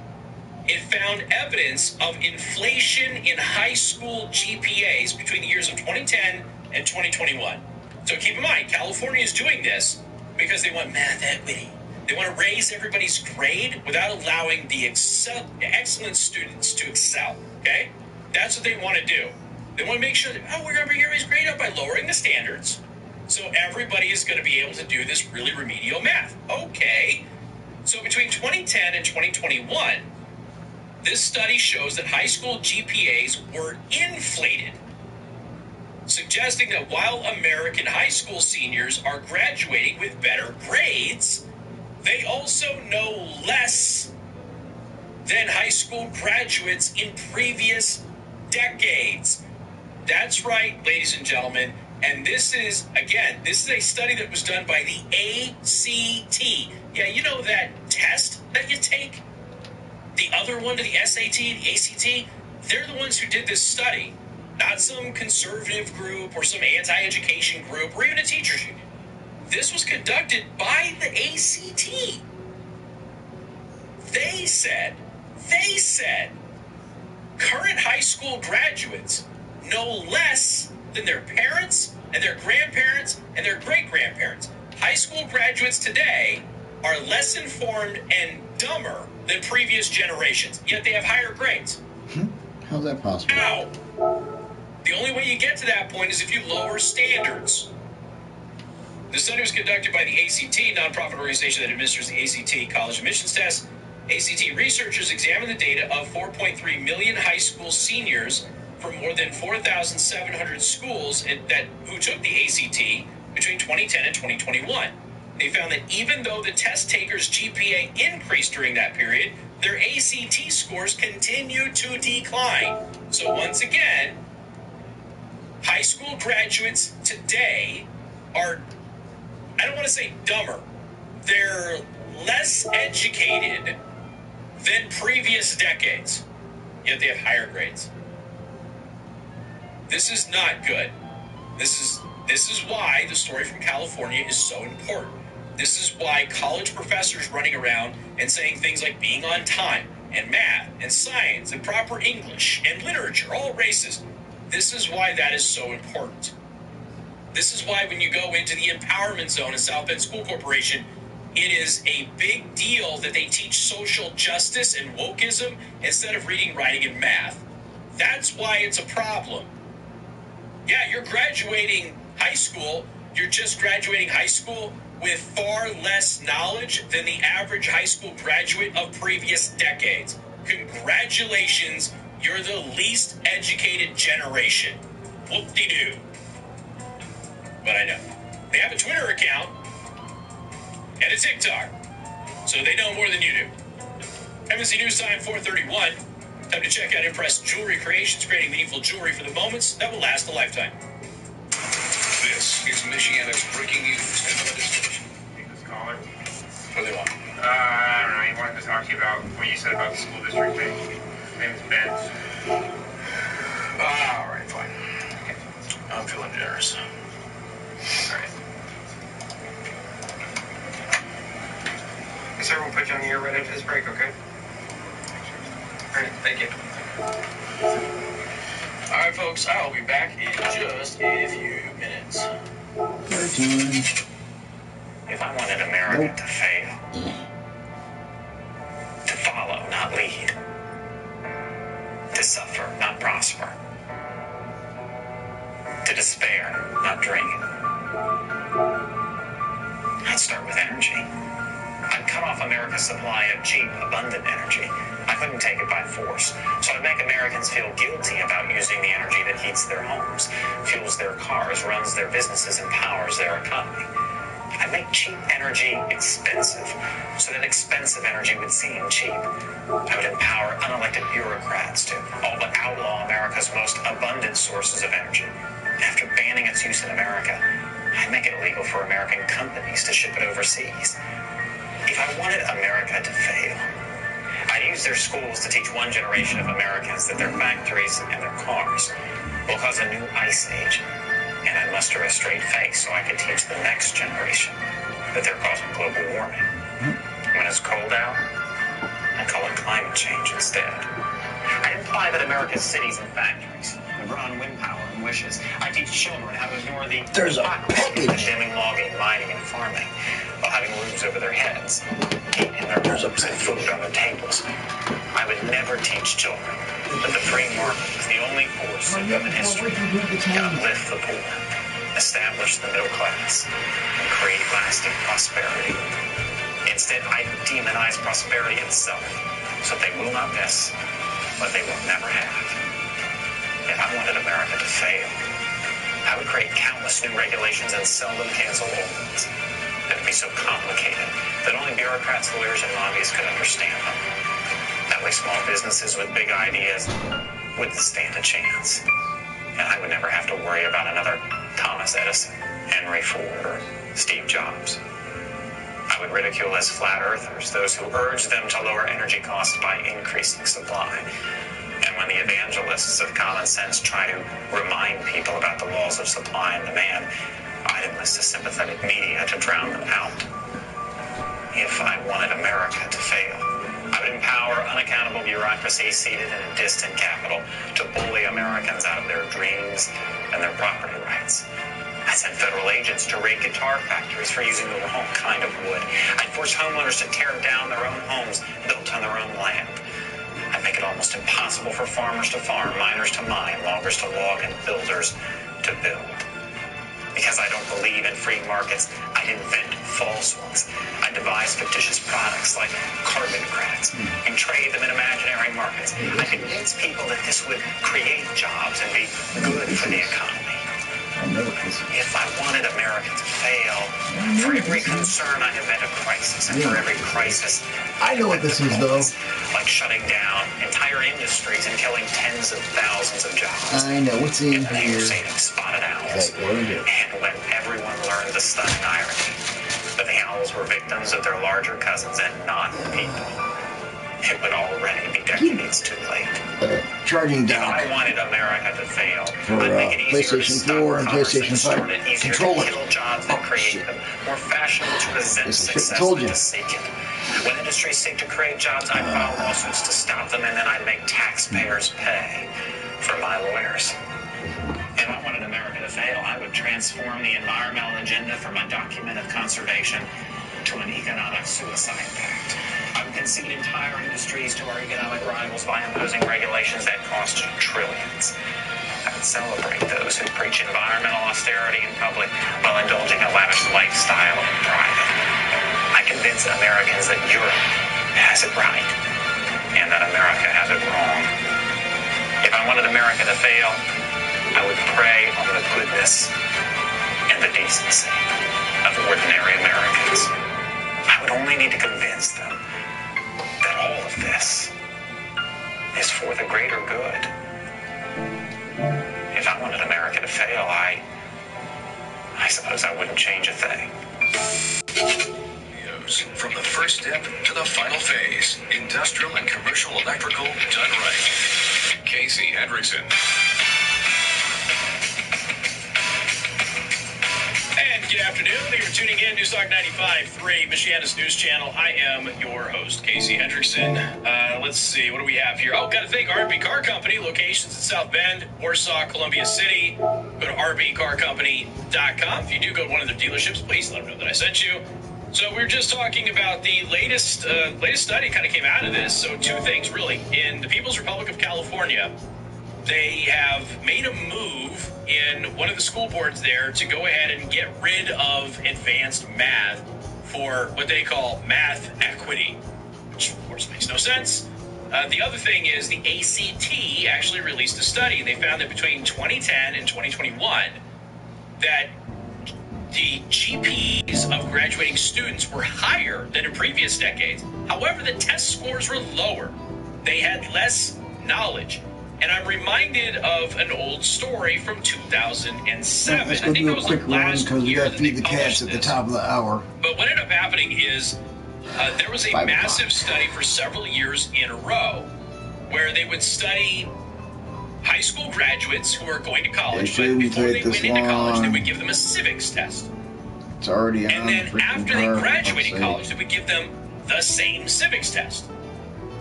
It found evidence of inflation in high school GPAs between the years of 2010 and 2021. So keep in mind, California is doing this because they want math equity. They want to raise everybody's grade without allowing the excel- excellent students to excel. Okay? That's what they want to do. They want to make sure that, oh, we're going to everybody's grade up by lowering the standards. So everybody is going to be able to do this really remedial math. Okay. So between 2010 and 2021, this study shows that high school GPAs were inflated, suggesting that while American high school seniors are graduating with better grades, they also know less than high school graduates in previous decades. That's right, ladies and gentlemen. And this is, again, this is a study that was done by the ACT. Yeah, you know that test that you take? The other one to the SAT the ACT? They're the ones who did this study, not some conservative group or some anti education group or even a teachers union. This was conducted by the ACT. They said, they said, current high school graduates know less than their parents and their grandparents and their great grandparents. High school graduates today are less informed and dumber than previous generations, yet they have higher grades. Hmm? How's that possible? How? The only way you get to that point is if you lower standards. The study was conducted by the ACT, nonprofit organization that administers the ACT college admissions test. ACT researchers examined the data of 4.3 million high school seniors from more than 4,700 schools that who took the ACT between 2010 and 2021. They found that even though the test takers' GPA increased during that period, their ACT scores continued to decline. So once again, high school graduates today are I don't want to say dumber. They're less educated than previous decades, yet they have higher grades. This is not good. This is this is why the story from California is so important. This is why college professors running around and saying things like being on time and math and science and proper English and literature, all racist. This is why that is so important. This is why when you go into the empowerment zone in South Bend School Corporation, it is a big deal that they teach social justice and wokeism instead of reading, writing, and math. That's why it's a problem. Yeah, you're graduating high school, you're just graduating high school with far less knowledge than the average high school graduate of previous decades. Congratulations, you're the least educated generation. Whoop de doo. But I know. They have a Twitter account and a TikTok, so they know more than you do. MNC News Time 431. Time to check out Impress Jewelry Creations, creating meaningful jewelry for the moments that will last a lifetime. This is Michiana's breaking news What do they want? Uh, I don't know. He wanted to talk to you about what you said about the school district thing. His name is Ben. Ah, all right, fine. I'm feeling generous. All right. Yes, sir. We'll put you on the air right after this break, okay? All right. Thank you. All right, folks, I'll be back in just a few minutes. Third time. If I wanted America. America to fail. To follow, not lead. To suffer, not prosper. To despair, not dream. I'd start with energy. I'd cut off America's supply of cheap, abundant energy. I couldn't take it by force. So I'd make Americans feel guilty about using the energy that heats their homes, fuels their cars, runs their businesses, and powers their economy. I'd make cheap energy expensive, so that expensive energy would seem cheap. I would empower unelected bureaucrats to all but outlaw America's most abundant sources of energy. After banning its use in America, I'd make it illegal for American companies to ship it overseas. If I wanted America to fail, I'd use their schools to teach one generation of Americans that their factories and their cars will cause a new ice age. And I'd muster a straight face so I can teach the next generation that they're causing global warming. When it's cold out, I call it climate change instead. I'd imply that America's cities and factories would run wind power and wishes. I teach children how to ignore the There's a package. condemning logging, mining, and farming while having roofs over their heads, heat in their There's homes, and food on their tables. I would never teach children that the free market is the only force in human history to uplift the poor, establish the middle class, and create lasting prosperity. Instead, I demonize prosperity itself so they will not miss what they will never have. If I wanted America to fail, I would create countless new regulations and seldom cancel old ones. It would be so complicated that only bureaucrats, lawyers, and lobbyists could understand them. That way, small businesses with big ideas wouldn't stand a chance. And I would never have to worry about another Thomas Edison, Henry Ford, or Steve Jobs. I would ridicule as flat earthers those who urge them to lower energy costs by increasing supply. When the evangelists of common sense try to remind people about the laws of supply and demand, I'd enlist the sympathetic media to drown them out. If I wanted America to fail, I would empower unaccountable bureaucracy seated in a distant capital to bully Americans out of their dreams and their property rights. I sent federal agents to raid guitar factories for using the wrong kind of wood. I'd force homeowners to tear down their own homes built on their own land. Make it almost impossible for farmers to farm, miners to mine, loggers to log, and builders to build. Because I don't believe in free markets, I'd invent false ones. I'd devise fictitious products like carbon credits hmm. and trade them in imaginary markets. Hmm. I convince people that this would create jobs and be good for the economy. I know this. If I wanted America to fail, for every concern I invent a crisis, and for every crisis, I know what this is, though. like shutting down entire industries and killing tens of thousands of jobs. I know what's in in the name of here. saving spotted owls. Like, what? And when everyone learned the stunning irony that the owls were victims of their larger cousins and not people, it would already be decades too late. Uh, charging If I down wanted America to fail, for I'd uh, make it easier to PlayStation stop 4 and PlayStation 5 it easier controller. to kill jobs that Oh, create shit. them, more fashionable to resent This is shit. success Told than you. to seek it. When industries seek to create jobs, I'd file lawsuits to stop them, and then I'd make taxpayers pay for my lawyers. If I wanted America to fail, I would transform the environmental agenda from a document of conservation to an economic suicide pact. I would concede entire industries to our economic rivals by imposing regulations that cost trillions. I would celebrate those who preach environmental austerity in public while indulging a lavish lifestyle in private. I convince Americans that Europe has it right and that America has it wrong. If I wanted America to fail, I would prey on the goodness and the decency of ordinary Americans. I would only need to convince them that all of this is for the greater good. If I wanted America to fail, I I suppose I wouldn't change a thing. From the first step to the final phase. Industrial and commercial electrical done right. Casey Hendrickson. You're tuning in Newstalk 95.3, Michiana's news channel. I am your host, Casey Hendrickson. Uh, let's see, what do we have here? Oh, got to thank RB Car Company, locations in South Bend, Warsaw, Columbia City. Go to rbcarcompany.com. If you do go to one of their dealerships, please let them know that I sent you. So we were just talking about the latest uh, latest study kind of came out of this. So two things really. In the People's Republic of California, they have made a move in one of the school boards there to go ahead and get rid of advanced math for what they call math equity, which of course makes no sense. Uh, the other thing is the ACT actually released a study. They found that between 2010 and 2021, that the GPs of graduating students were higher than in previous decades. However, the test scores were lower. They had less knowledge. And I'm reminded of an old story from 2007. Let's go think do it a was quick run because we got to feed the cats at the top of the hour. But what ended up happening is uh, there was a Five massive study for several years in a row where they would study high school graduates who are going to college, but before they went into college, they would give them a civics test. It's already on. And then after they graduated college, they would give them the same civics test.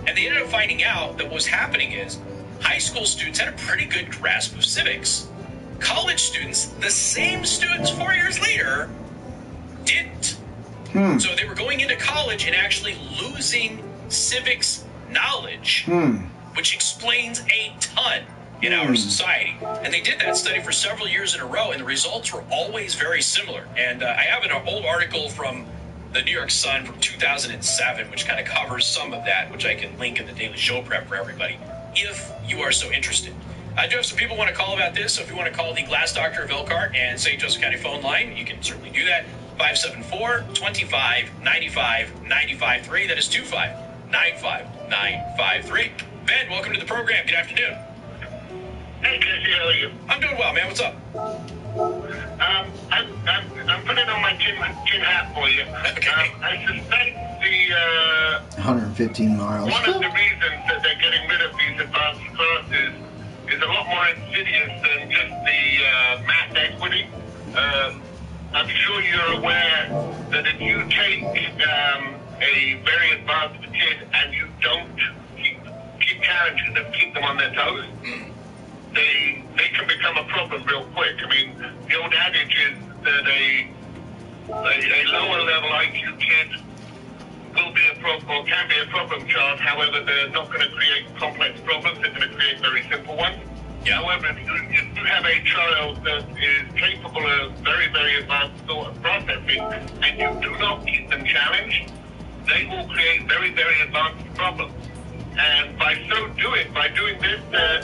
And they ended up finding out that what was happening is high school students had a pretty good grasp of civics. College students, the same students four years later, didn't. Hmm. So they were going into college and actually losing civics knowledge, Hmm. which explains a ton in our Hmm. society. And they did that study for several years in a row, and the results were always very similar. And uh, I have an old article from the New York Sun from 2007, which kind of covers some of that, which I can link in the daily show prep for everybody, if you are so interested. I do have some people want to call about this, so if you want to call the Glass Doctor of Elkhart and St. Joseph County phone line, you can certainly do that. 574 25 95 95 3. That is 25 95 953. Ben, welcome to the program. Good afternoon. Hey, Casey, how are you? I'm doing well, man. What's up? Um, I'm, I'm, I'm putting on my tin, tin hat for you. Okay. Um, I suspect the, uh, 115 miles. one of the reasons that they're getting rid of these advanced classes is a lot more insidious than just the uh, math equity. Um, I'm sure you're aware that if you take um, a very advanced kid and you don't keep, keep challenging them, keep them on their toes, they they can become a problem real quick. I mean, the old adage is that a a, a lower level IQ kid will be a problem or can be a problem child. However, they're not going to create complex problems. They're going to create very simple ones. Yeah. However, if you, if you have a child that is capable of very, very advanced thought and processing, and you do not keep them challenged, they will create very, very advanced problems. And by so doing, by doing this, they're,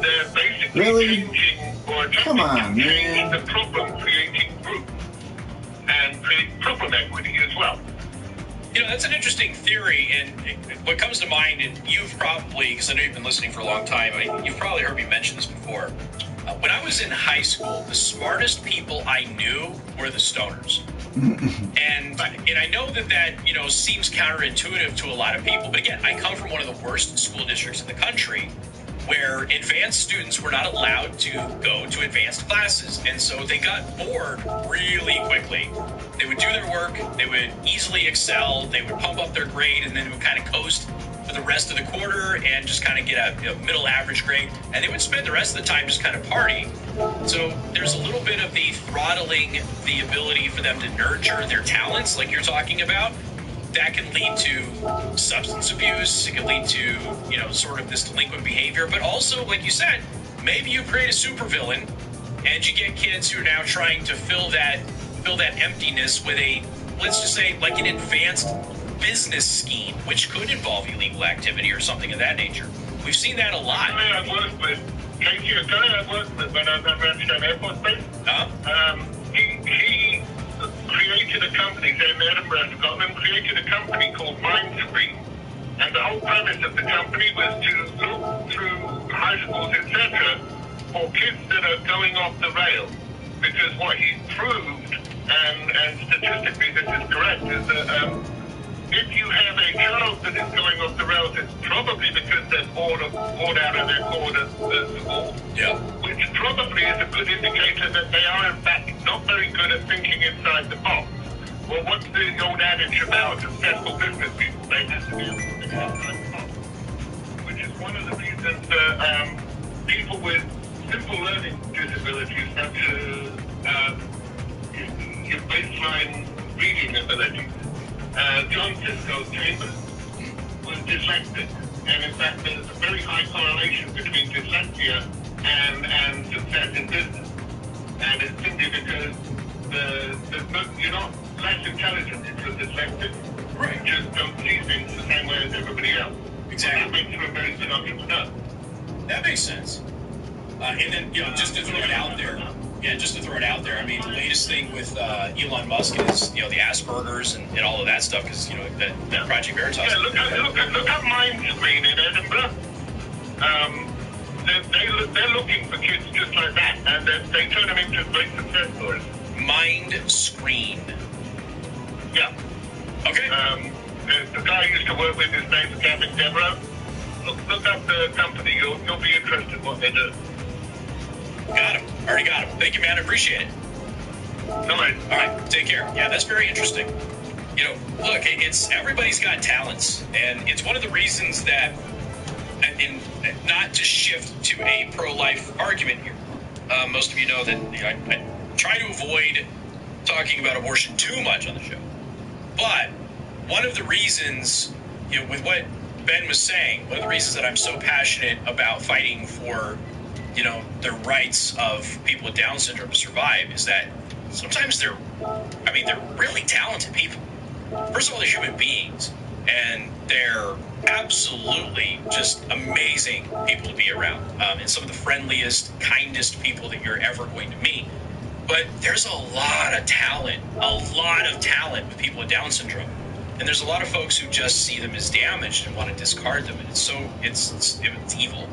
they're basically Really? changing or Come on, to change man. the problem creating group and create problem equity as well. You know, that's an interesting theory, and what comes to mind, and you've probably, because I know you've been listening for a long time, I- you've probably heard me mention this before. Uh, when I was in high school, the smartest people I knew were the stoners. and and I know that that you know seems counterintuitive to a lot of people, but again, I come from one of the worst school districts in the country, where advanced students were not allowed to go to advanced classes, and so they got bored really quickly. They would do their work, they would easily excel, they would pump up their grade, and then would kind of coast for the rest of the quarter and just kind of get a you know, middle average grade, and they would spend the rest of the time just kind of partying. So there's a little bit of the throttling the ability for them to nurture their talents, like you're talking about. That can lead to substance abuse. It can lead to, you know, sort of this delinquent behavior. But also, like you said, maybe you create a supervillain and you get kids who are now trying to fill that fill that emptiness with a let's just say like an advanced business scheme, which could involve illegal activity or something of that nature. We've seen that a lot. I worked with, Casey, a guy worked with when I was at Redstone Air Force Base, Huh? um, he, he created a company in Edinburgh, Scotland, created a company called Mindstream. And the whole premise of the company was to look through high schools, etc., for kids that are going off the rails. Because what he proved, and, and statistically this is correct, is that um, if you have a child that is going off the rails, it's probably because they're bored, of, bored out of their core at, school Yeah. which probably is a good indicator that they are in fact not very good at thinking inside the box. Well, what's the old adage about successful business people? They have to be able to think outside the box. Which is one of the reasons that um, people with simple learning disabilities, such as um, your baseline reading ability, uh, John Cisco's chambers was dyslexic. And in fact, there's a very high correlation between dyslexia and, and success in business. And it's simply because the, the, you're not less intelligent if you're dyslexic. Right. You just don't see things the same way as everybody else. Exactly. That makes you a very good entrepreneur. That makes sense. Uh, and then, you know, just to throw it out there, yeah, just to throw it out there, I mean, the latest thing with uh, Elon Musk is, you know, the Asperger's and, and all of that stuff, because, you know, that, that Project Veritas. Yeah, look at look at look at Mindscreen in Edinburgh. Um, they they look, they're looking for kids just like that, and they, they turn them into great success stories. Mind Screen. Yeah. Okay. Um, the, the guy I used to work with, his name's Gavin Devereaux. Look, look up the company. You'll you'll be interested in what they do. Got him. Already got him. Thank you, man. I appreciate it. No worries. All right, take care. Yeah, that's very interesting. You know, look, it's everybody's got talents, and it's one of the reasons that, and, and not to shift to a pro-life argument here. Uh, most of you know that you know, I, I try to avoid talking about abortion too much on the show, but one of the reasons, you know, with what Ben was saying, one of the reasons that I'm so passionate about fighting for, you know, the rights of people with Down syndrome to survive is that sometimes they're, I mean, they're really talented people. First of all, they're human beings, and they're absolutely just amazing people to be around, um, and some of the friendliest, kindest people that you're ever going to meet. But there's a lot of talent, a lot of talent with people with Down syndrome. And there's a lot of folks who just see them as damaged and want to discard them. And it's so it's it's, it's evil.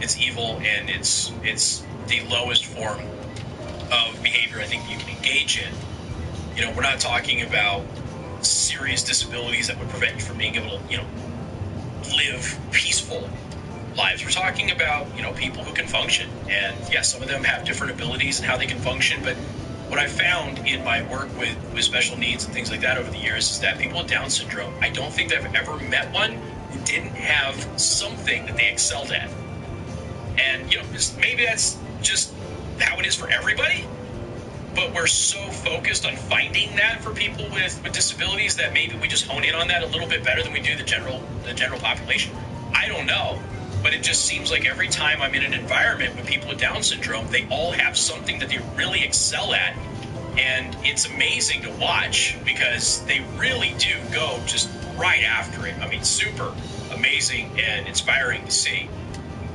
It's evil, and it's it's the lowest form of behavior I think you can engage in. You know, we're not talking about serious disabilities that would prevent you from being able to, you know, live peaceful lives. We're talking about, you know, people who can function. And yes, some of them have different abilities and how they can function, but what I found in my work with, with special needs and things like that over the years is that people with Down syndrome, I don't think I've ever met one who didn't have something that they excelled at. And, you know, maybe that's just how it is for everybody, but we're so focused on finding that for people with, with disabilities that maybe we just hone in on that a little bit better than we do the general the general population. I don't know. But it just seems like every time I'm in an environment with people with Down syndrome, they all have something that they really excel at. And it's amazing to watch because they really do go just right after it. I mean, super amazing and inspiring to see.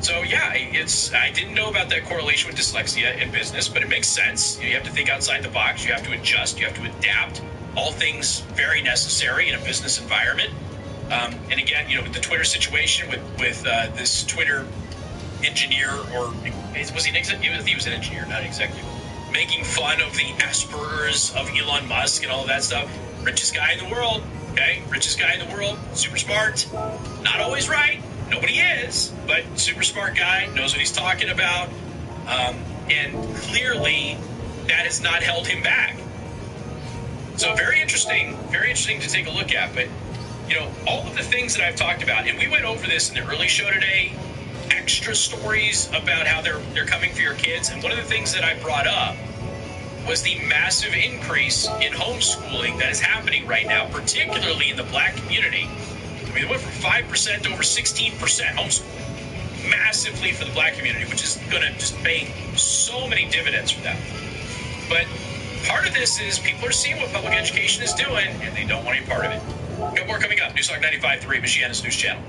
So yeah, it's I didn't know about that correlation with dyslexia in business, but it makes sense. You have to think outside the box. You have to adjust. You have to adapt. All things very necessary in a business environment. Um, and again, you know, with the Twitter situation with with uh, this Twitter engineer, or was he an executive? He was an engineer, not an executive, making fun of the Asperger's of Elon Musk and all of that stuff. Richest guy in the world, okay? Richest guy in the world, super smart, not always right. Nobody is, but super smart guy knows what he's talking about, um, and clearly that has not held him back. So very interesting, very interesting to take a look at. But you know, all of the things that I've talked about, and we went over this in the early show today. Extra stories about how they're they're coming for your kids, and one of the things that I brought up was the massive increase in homeschooling that is happening right now, particularly in the black community. Mean, it went from five percent to over sixteen percent homeschooling, massively for the black community, which is going to just pay so many dividends for them. But part of this is people are seeing what public education is doing, and they don't want any part of it. Got more coming up. Newstalk 95.3, Michiana's News Channel.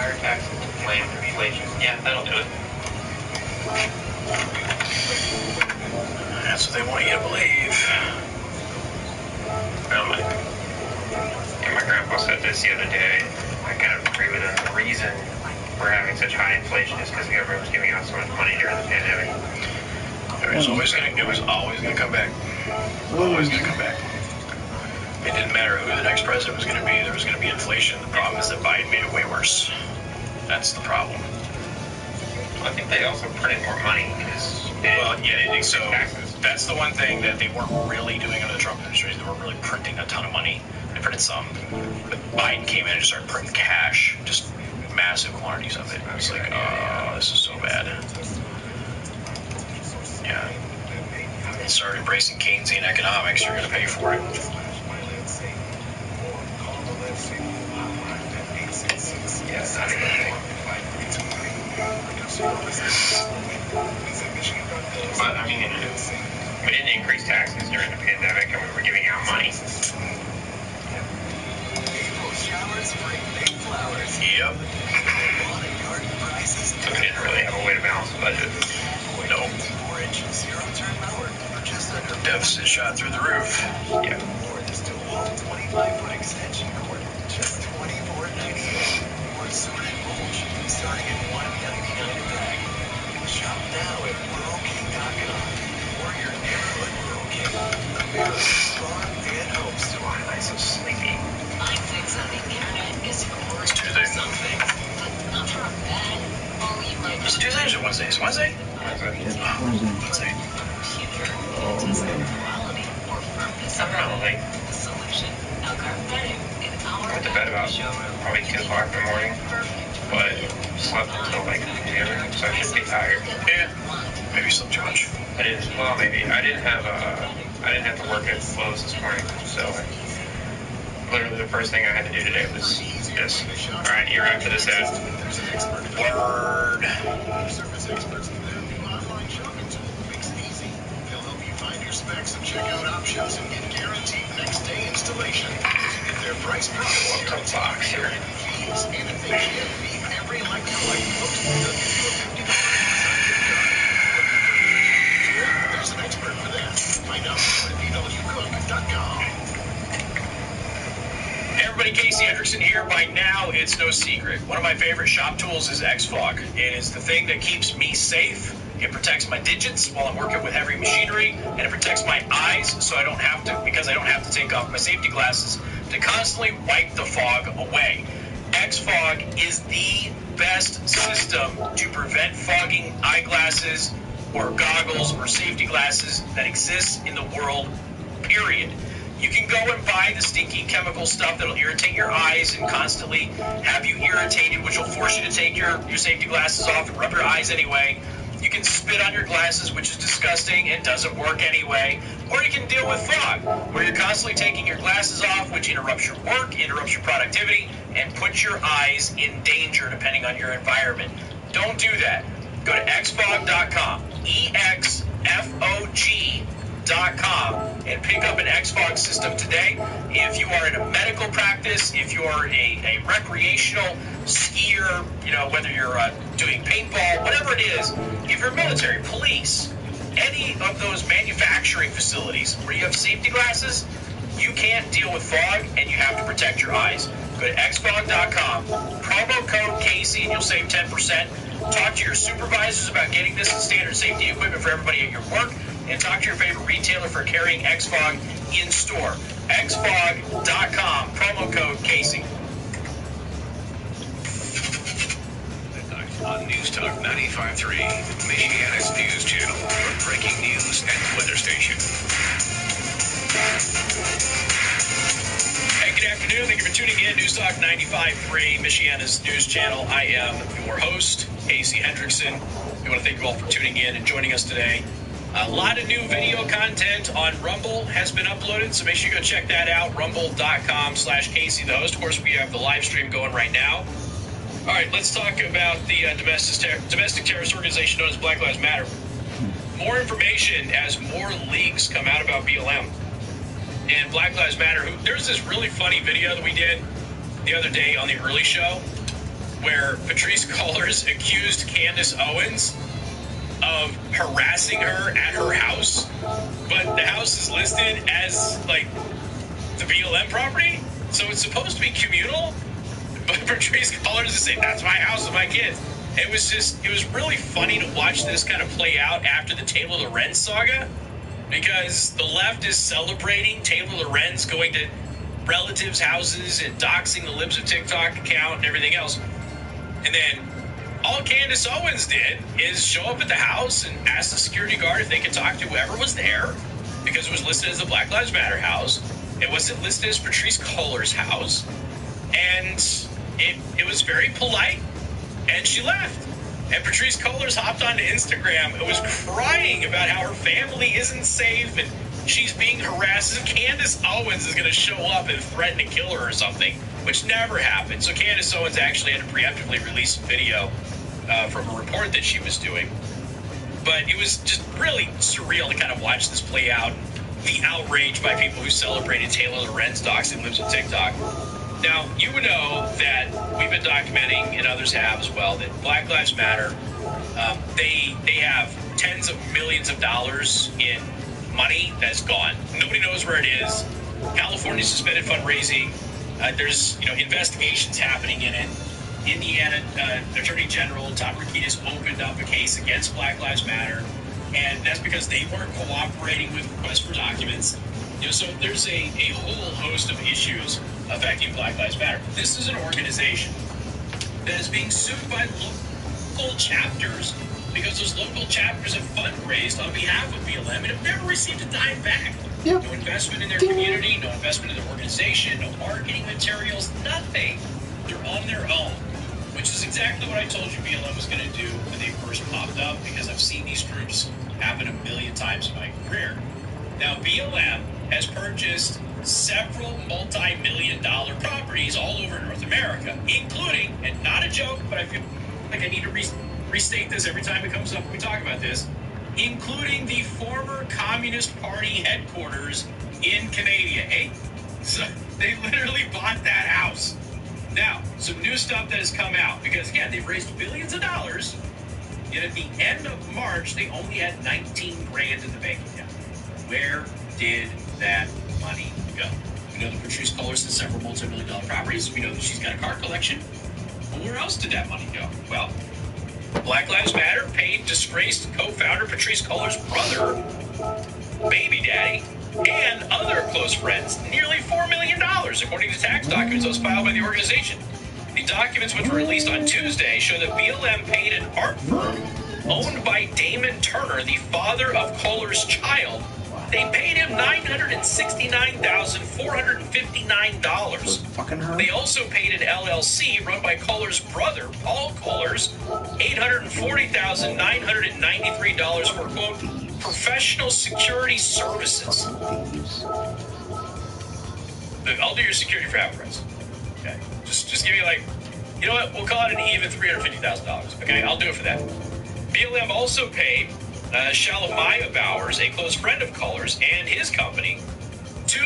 Higher taxes to blame inflation. Yeah, that'll do it. That's what they want you to believe. Um, and my grandpa said this the other day. I kind of agree with him. The reason we're having such high inflation is because the government was giving out so much money during the pandemic. It was always gonna. It was always gonna come back. Always gonna come back. It didn't matter who the next president was gonna be. There was gonna be inflation. The problem is that Biden made it way worse. That's the problem. I think they also printed more money because Well, yeah. So that's the one thing that they weren't really doing under the Trump administration. They weren't really printing a ton of money. They printed some, but Biden came in and started printing cash, just massive quantities of it. I was like, oh, this is so bad. Yeah. Start embracing Keynesian economics. You're gonna pay for it. Give you a 50 gift card. There's an expert for that. Find out at bwcook.com. Everybody, Casey Hendrickson here. By now, it's no secret. One of my favorite shop tools is Xfog. It is the thing that keeps me safe. It protects my digits while I'm working with heavy machinery, and it protects my eyes so I don't have to, because I don't have to take off my safety glasses to constantly wipe the fog away. Xfog is the best system to prevent fogging eyeglasses or goggles or safety glasses that exists in the world, period. You can go and buy the stinky chemical stuff that'll irritate your eyes and constantly have you irritated, which will force you to take your, your safety glasses off and rub your eyes anyway. You can spit on your glasses, which is disgusting and doesn't work anyway. Or you can deal with fog, where you're constantly taking your glasses off, which interrupts your work, interrupts your productivity, and puts your eyes in danger depending on your environment. Don't do that. Go to xfog.com. E X F O G com and pick up an Xfog system today. If you are in a medical practice, if you're a, a recreational skier, you know, whether you're uh, doing paintball, whatever it is, if you're military, police, any of those manufacturing facilities where you have safety glasses, you can't deal with fog and you have to protect your eyes. Go to xfog.com, promo code Casey, and you'll save 10%. Talk to your supervisors about getting this standard safety equipment for everybody at your work, and talk to your favorite retailer for carrying Xfog in store. xfog.com, promo code Casey. On News Talk 95.3, Michiana's news channel, breaking news and weather station. Hey, good afternoon. Thank you for tuning in. News Talk 95.3, Michiana's news channel. I am your host, Casey Hendrickson. We want to thank you all for tuning in and joining us today. A lot of new video content on Rumble has been uploaded, so make sure you go check that out. Rumble.com slash Casey the host. Of course, we have the live stream going right now. All right, let's talk about the uh, domestic, ter- domestic terrorist organization known as Black Lives Matter. More information as more leaks come out about BLM and Black Lives Matter. Who, there's this really funny video that we did the other day on the early show where Patrisse Cullors accused Candace Owens of harassing her at her house, but the house is listed as like the BLM property, so it's supposed to be communal. But Patrisse Cullors is saying that's my house and my kids. It was just, it was really funny to watch this kind of play out after the Table of the Lorenz saga because the left is celebrating Taylor Lorenz going to relatives' houses and doxing the Libs of TikTok account and everything else. And then all Candace Owens did is show up at the house and ask the security guard if they could talk to whoever was there because it was listed as the Black Lives Matter house. It wasn't listed as Patrisse Cullors' house. And it, it was very polite. And she left. And Patrisse Cullors hopped onto Instagram and was crying about how her family isn't safe and she's being harassed. And Candace Owens is going to show up and threaten to kill her or something, which never happened. So Candace Owens actually had to preemptively release a video uh, from a report that she was doing. But it was just really surreal to kind of watch this play out. The outrage by people who celebrated Taylor Lorenz doxing Libs of TikTok. Now, you would know that we've been documenting, and others have as well, that Black Lives Matter, um, they they have tens of millions of dollars in money that's gone. Nobody knows where it is. California suspended fundraising. Uh, there's you know investigations happening in it. Indiana uh, Attorney General Todd Rokita's opened up a case against Black Lives Matter, and that's because they weren't cooperating with requests for documents. You know, so there's a, a whole host of issues affecting Black Lives Matter. This is an organization that is being sued by local chapters because those local chapters have fundraised on behalf of BLM and have never received a dime back. No investment in their community, no investment in their organization, no marketing materials, nothing. They're on their own, which is exactly what I told you BLM was going to do when they first popped up because I've seen these groups happen a million times in my career. Now, BLM has purchased several multi-million dollar properties all over North America, including, and not a joke, but I feel like I need to re- restate this every time it comes up when we talk about this, including the former Communist Party headquarters in Canada. Hey, so they literally bought that house. Now, some new stuff that has come out because again, they've raised billions of dollars. Yet at the end of March, they only had 19 grand in the bank account. Where did that money go? We know that Patrisse Cullors has several multi-million dollar properties. We know that she's got a car collection. But where else did that money go? Well, Black Lives Matter paid disgraced co-founder Patrisse Cullors' brother, baby daddy, and other close friends nearly $4 million, according to tax documents that was filed by the organization. The documents, which were released on Tuesday, show that BLM paid an art firm owned by Damon Turner, the father of Cullors' child, they paid him $969,459. They also paid an LLC run by Cullors' brother, Paul Cullors, $840,993 for, quote, professional security services. I'll do your security for half price. Okay. Just, just give me like, you know what? We'll call it an even $350,000. Okay. I'll do it for that. BLM also paid uh, Shalomyah Bowers, a close friend of Cullors, and his company, two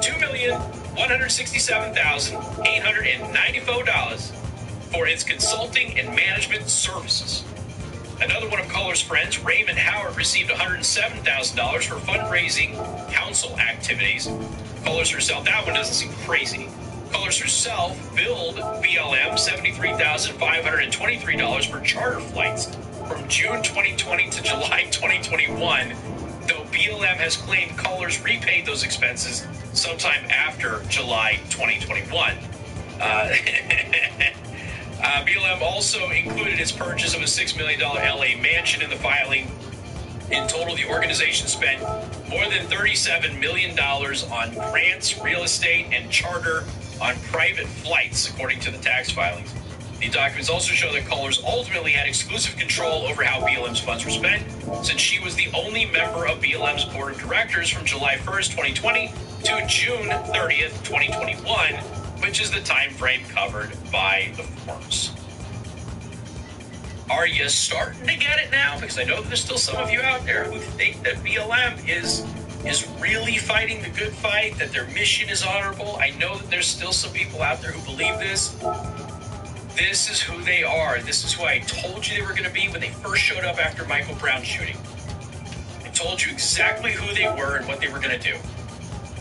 two million one hundred sixty-seven thousand eight hundred and ninety-four dollars for its consulting and management services. Another one of Cullors' friends, Raymond Howard, received $107,000 for fundraising council activities. Cullors herself, that one doesn't seem crazy. Cullors herself billed BLM $73,523 for charter flights from June 2020 to July 2021, though BLM has claimed Cullors repaid those expenses sometime after July 2021. Uh, Uh, BLM also included its purchase of a $6 million LA mansion in the filing. In total, the organization spent more than $37 million on grants, real estate, and charter on private flights, according to the tax filings. The documents also show that Cullors ultimately had exclusive control over how BLM's funds were spent, since she was the only member of BLM's board of directors from July 1st, 2020 to June 30th, 2021 which is the time frame covered by the forms. Are you starting to get it now? Because I know there's still some of you out there who think that BLM is is really fighting the good fight, that their mission is honorable. I know that there's still some people out there who believe this. This is who they are. This is who I told you they were going to be when they first showed up after Michael Brown shooting. I told you exactly who they were and what they were going to do.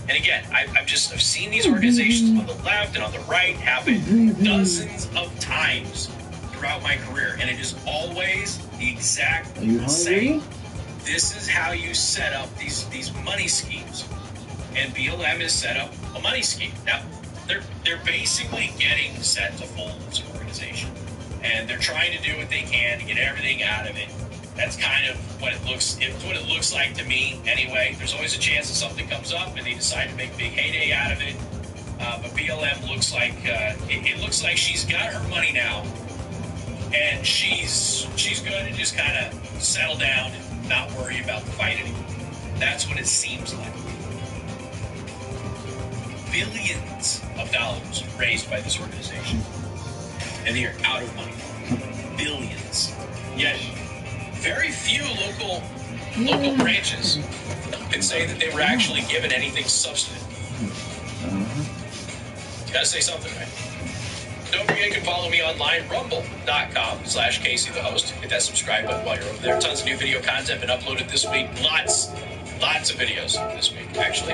And again, I, I've just I've seen these organizations on the left and on the right happen dozens of times throughout my career, and it is always the exact Are you same. hungry? This is how you set up these these money schemes, and BLM has set up a money scheme. Now, they're they're basically getting set to fold this organization, and they're trying to do what they can to get everything out of it. That's kind of what it looks. It's what it looks like to me, anyway. There's always a chance that something comes up and they decide to make a big heyday out of it. Uh, but BLM looks like uh, it, it looks like she's got her money now, and she's she's going to just kind of settle down and not worry about the fight anymore. That's what it seems like. Billions of dollars raised by this organization, and they are out of money. Billions. Yet, very few local local branches can say that they were actually given anything substantive. You gotta say something, right? Don't forget you can follow me online, rumble.com slash Casey the host. Hit that subscribe button while you're over there. Tons of new video content been uploaded this week. Lots, lots of videos this week, actually.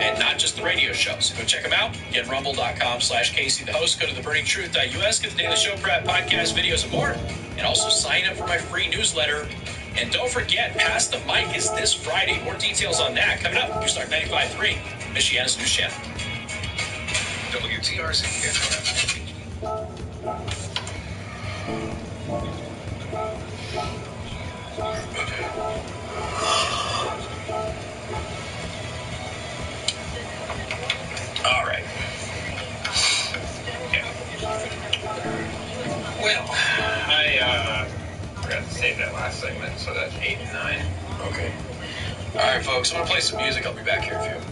And not just the radio shows. Go check them out. Get rumble.com slash Casey the host. Go to theburning.truth.us. Get the daily show prep, podcast, videos, and more. And also sign up for my free newsletter. And don't forget, Pass the Mic is this Friday. More details on that coming up. News Talk 95.3, Michiana's news channel. WTRC. All right. Okay. Well, I uh, forgot to save that last segment, so that's eight and nine. Okay. All right, folks. I'm gonna play some music. I'll be back here in a few.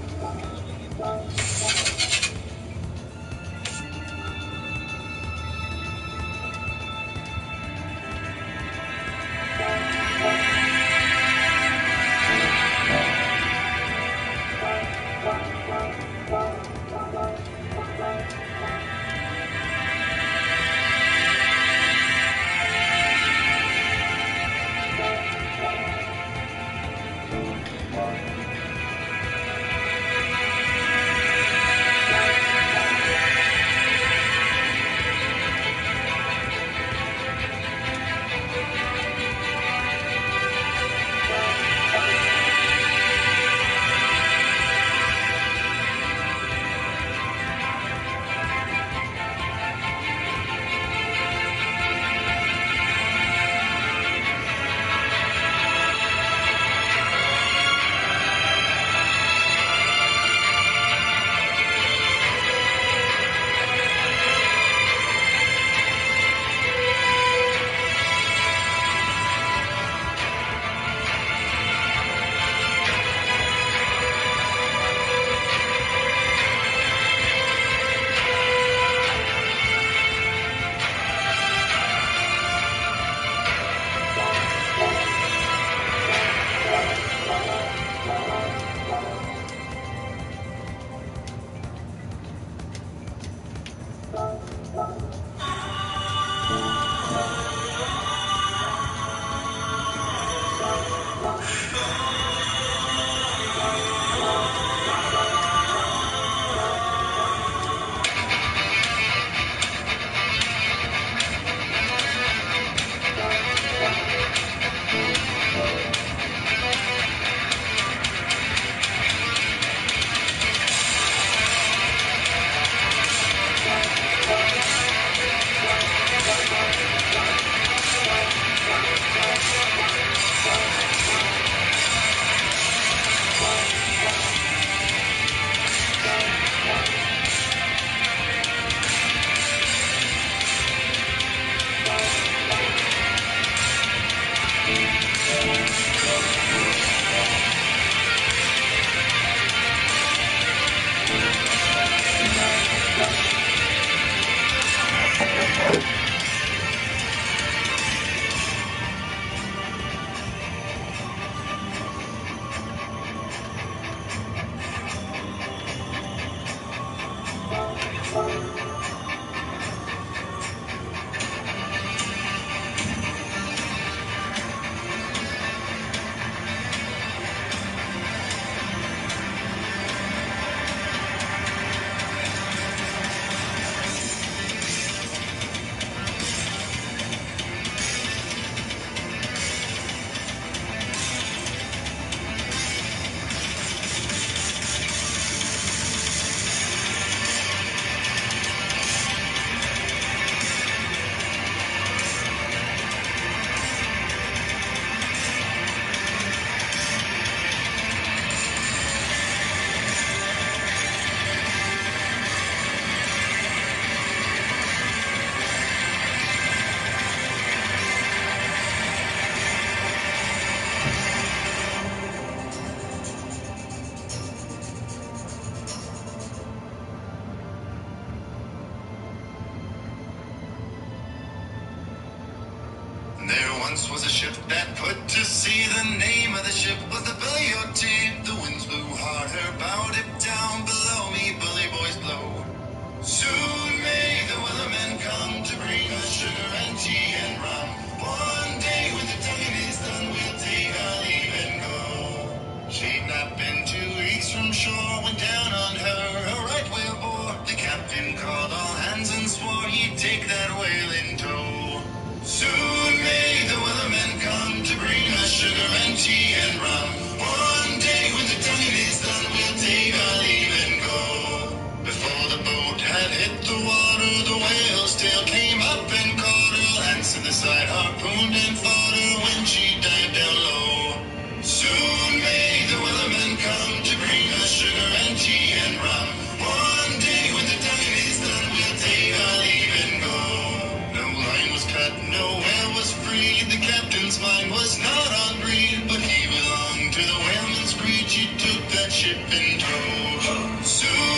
Whaleman's. She took that ship in tow. Soon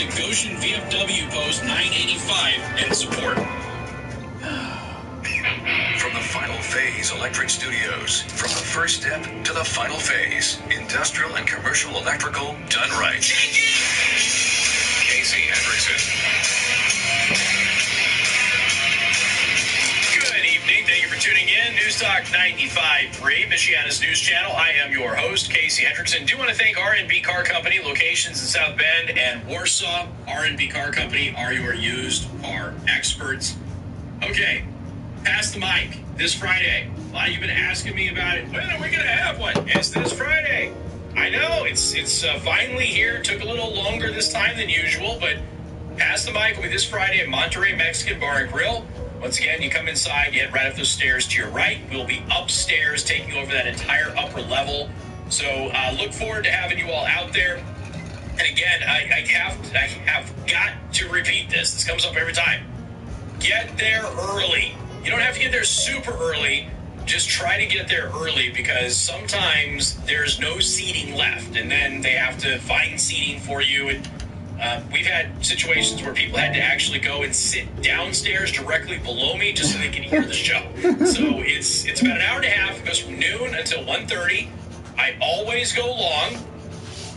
4th at the Goshen VFW Post 985 and support. From the Final Phase Electric Studios, from the first step to the final phase, industrial and commercial electrical done right. News Talk 95.3, Michiana's news channel. I am your host, Casey Hendrickson. Do want to thank R&B Car Company, locations in South Bend and Warsaw. R&B Car Company are your used car experts. Okay, pass the mic this Friday. A lot of you have been asking me about it. When are we going to have one? It's this Friday. I know it's it's uh, finally here. Took a little longer this time than usual, but pass the mic be this Friday at Monterey Mexican Bar and Grill. Once again, you come inside, you head right up those stairs to your right. We'll be upstairs, taking over that entire upper level. So uh, look forward to having you all out there. And again, I, I have I have got to repeat this. This comes up every time. Get there early. You don't have to get there super early. Just try to get there early because sometimes there's no seating left, and then they have to find seating for you. And uh, we've had situations where people had to actually go and sit downstairs directly below me just so they can hear the show. so it's it's about an hour and a half. It goes from noon until 1.30. I always go long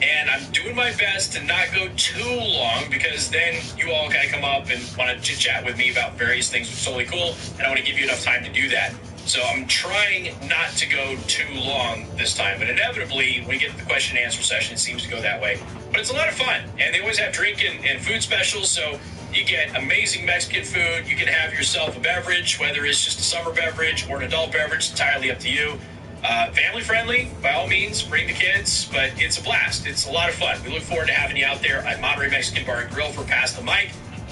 and I'm doing my best to not go too long because then you all kind of come up and want to chit chat with me about various things, which is totally cool, and I want to give you enough time to do that. So I'm trying not to go too long this time, but inevitably, when we get the question and answer session, it seems to go that way. But it's a lot of fun, and they always have drink and, and food specials, so you get amazing Mexican food. You can have yourself a beverage, whether it's just a summer beverage or an adult beverage, entirely up to you. Uh, family friendly, by all means, bring the kids, but it's a blast. It's a lot of fun. We look forward to having you out there at Monterey Mexican Bar and Grill for Pass the Mic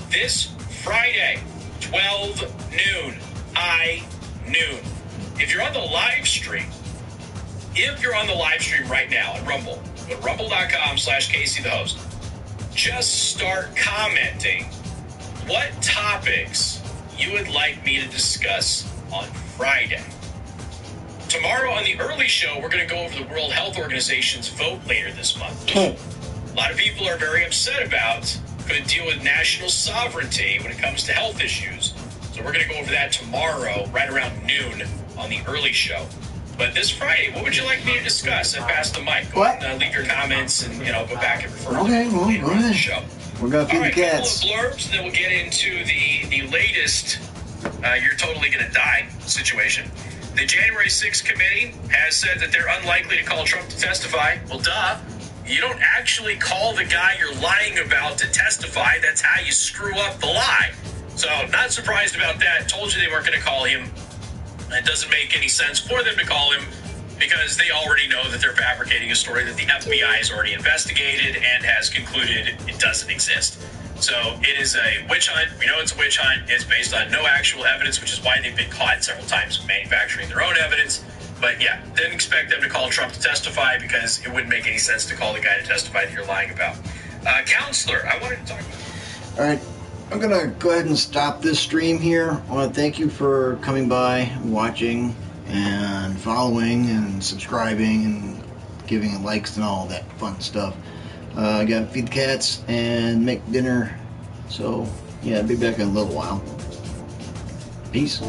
this Friday, 12 noon, high noon. If you're on the live stream, if you're on the live stream right now at Rumble, go to rumble.com slash Casey the host. Just start commenting what topics you would like me to discuss on Friday. Tomorrow on the early show, we're going to go over the World Health Organization's vote later this month. Hmm. A lot of people are very upset about could deal with national sovereignty when it comes to health issues. So we're going to go over that tomorrow, right around noon on the early show. But this Friday, what would you like me to discuss? I pass the mic. Go What? ahead and uh, leave your comments, and you know, go back and refer Okay, to them well, later go on the ahead. show. We're gonna All feed right, the couple cats. of blurbs, and then we'll get into the the latest. Uh, you're totally going to die situation. The January 6th committee has said that they're unlikely to call Trump to testify. Well, duh. You don't actually call the guy you're lying about to testify. That's how you screw up the lie. So, not surprised about that. Told you they weren't going to call him. It doesn't make any sense for them to call him because they already know that they're fabricating a story that the FBI has already investigated and has concluded it doesn't exist. So it is a witch hunt. We know it's a witch hunt. It's based on no actual evidence, which is why they've been caught several times manufacturing their own evidence. But yeah, didn't expect them to call Trump to testify because it wouldn't make any sense to call the guy to testify that you're lying about. Uh, counselor, I wanted to talk about. All right, I'm gonna go ahead and stop this stream here. I want to thank you for coming by, watching, and following, and subscribing, and giving likes and all that fun stuff. Uh, I got to feed the cats and make dinner. So yeah, I'll be back in a little while. Peace.